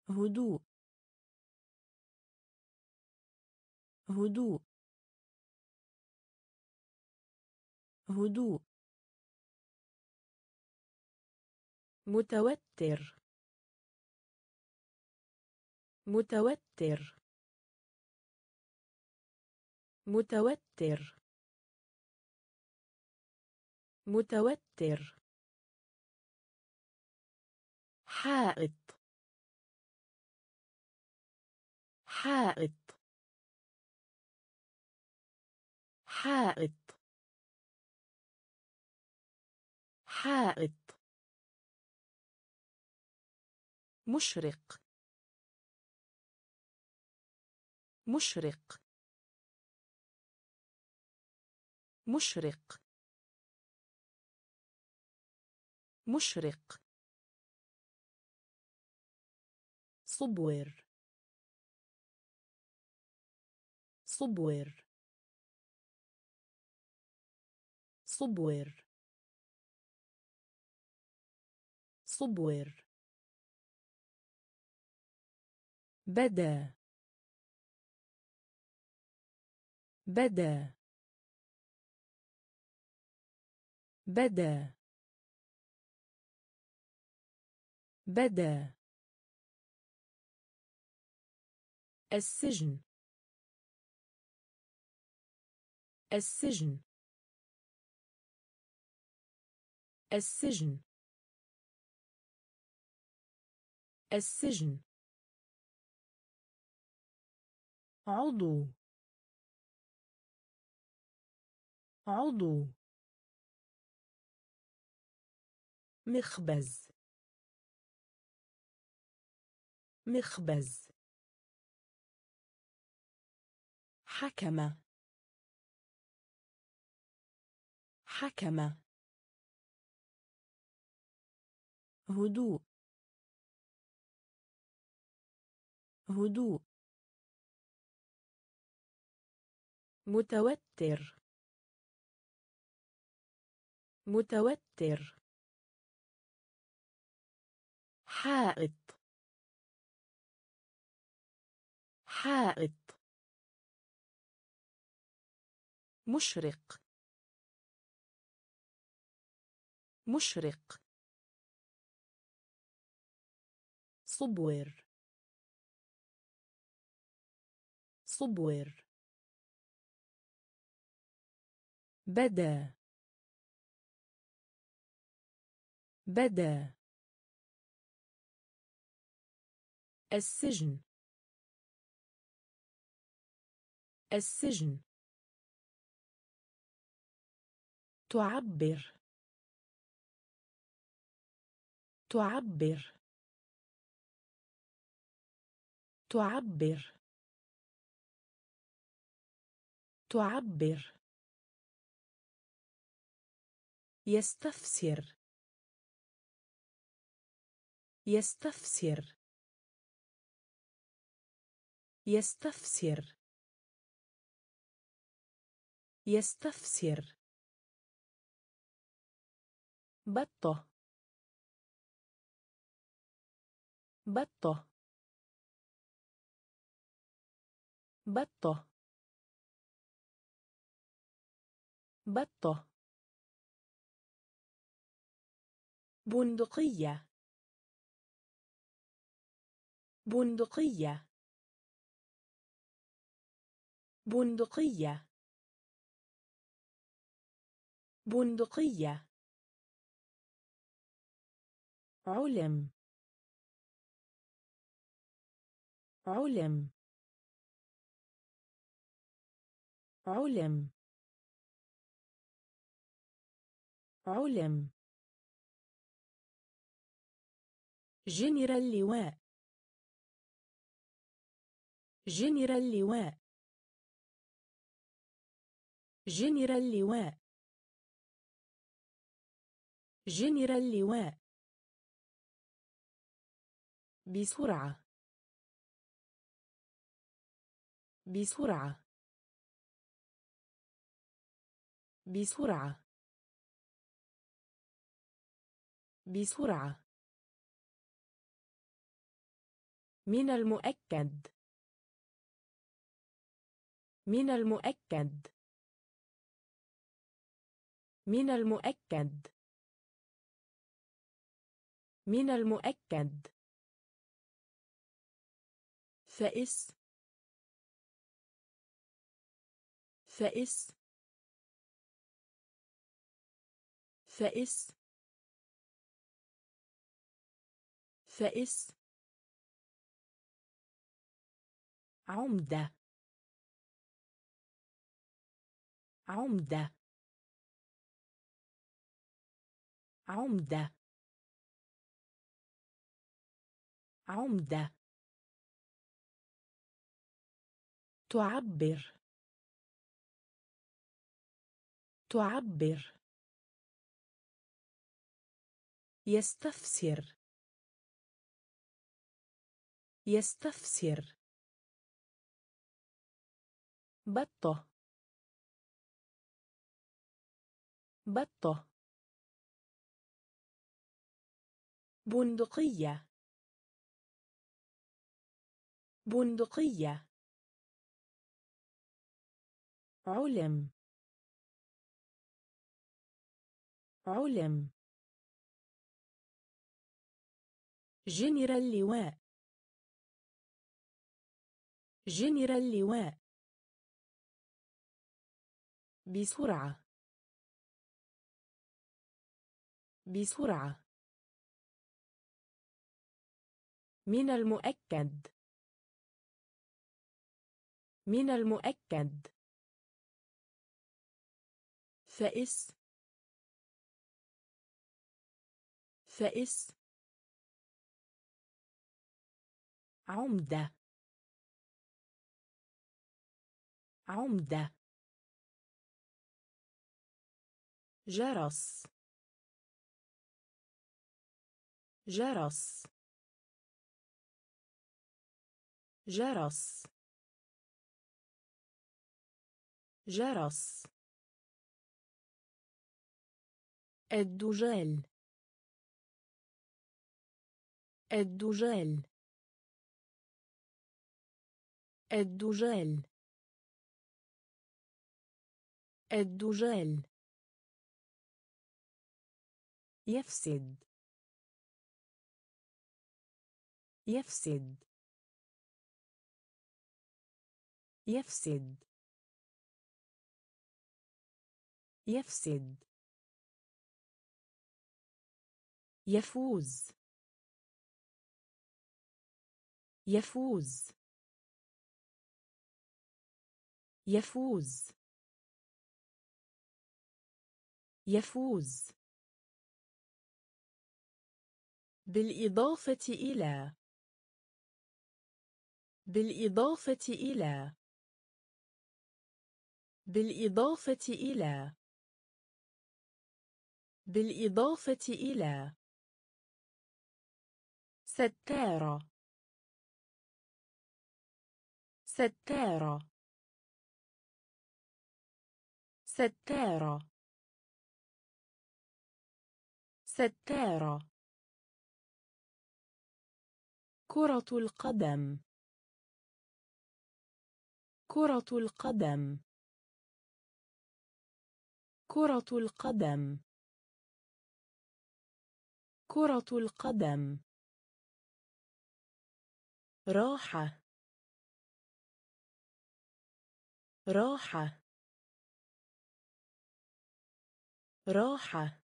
هدوء. هدوء. هدوء. متوتر. متوتر. متوتر. متوتر. حائط. حائط. حائط. حائط. مشرق. مشرق. مشرق. مشرق. صبور. صبور. صبور صبور بدا بدا بدا بدا السجن السجن السجن. السجن. عضو. عضو. مخبز. مخبز. حكم حكم هدوء. هدوء. متوتر. متوتر. حائط. حائط. مشرق. مشرق. صبور صبور بدا بدا السجن السجن تعبر تعبر تعبر. تعبر. يستفسر. يستفسر. يستفسر. يستفسر. بطة. بطة. بطة. بطة. بندقية. بندقية. بندقية. بندقية. علم. علم. علم. علم. جنرال لواء. جنرال لواء. جنرال لواء. جنرال لواء. بسرعة. بسرعة. بسرعة. بسرعة. من المؤكد. من المؤكد. من المؤكد. من المؤكد. فائس فائس فائس فائس عمدة. عمدة. عمدة. عمدة. تعبر. تعبر. يستفسر. يستفسر. بطة. بطة. بندقية. بندقية. علم. علم. جنرال لواء جنرال لواء بسرعة. بسرعة. من المؤكد. من المؤكد. فائس فائس عمدة. عمدة. جرس. جرس. جرس. جرس. الدجال. الدجال. الدجال. الدجال. يفسد. يفسد. يفسد. يفسد. يفوز. يفوز. يفوز. يفوز. بالإضافة إلى. بالإضافة إلى. بالإضافة إلى. بالإضافة إلى. ستارة. ستارة. ستارة. ستارة. كرة القدم. كرة القدم. كرة القدم. كرة القدم. راحة. راحة. راحة.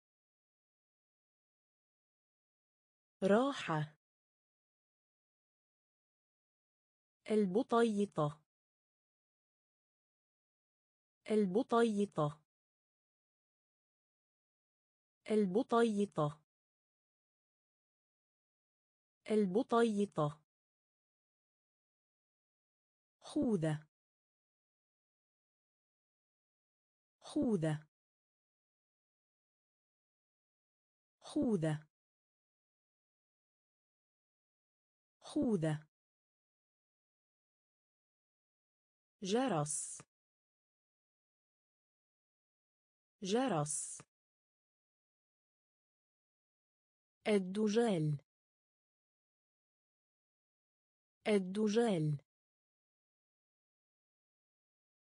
راحة. البطيطة. البطيطة. البطيطة. البطيطة. خوذة. خوذة. خوذة. خوذة. جرس. جرس. الدجال. الدجال.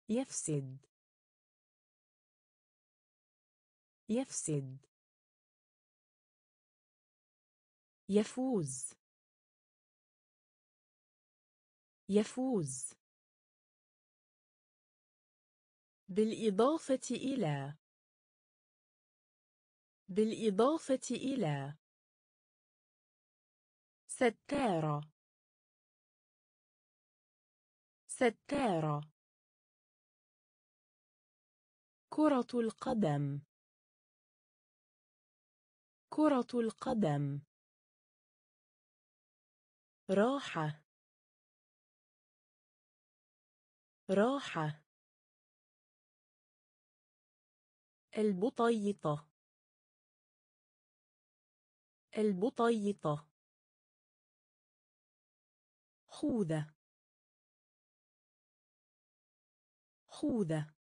يفسد. يفسد. يفوز. يفوز. بالإضافة إلى. بالإضافة إلى. ستارة. ستارة. كرة القدم. كرة القدم. راحة. راحة. البطيطة. البطيطة. خوذة. خوذة.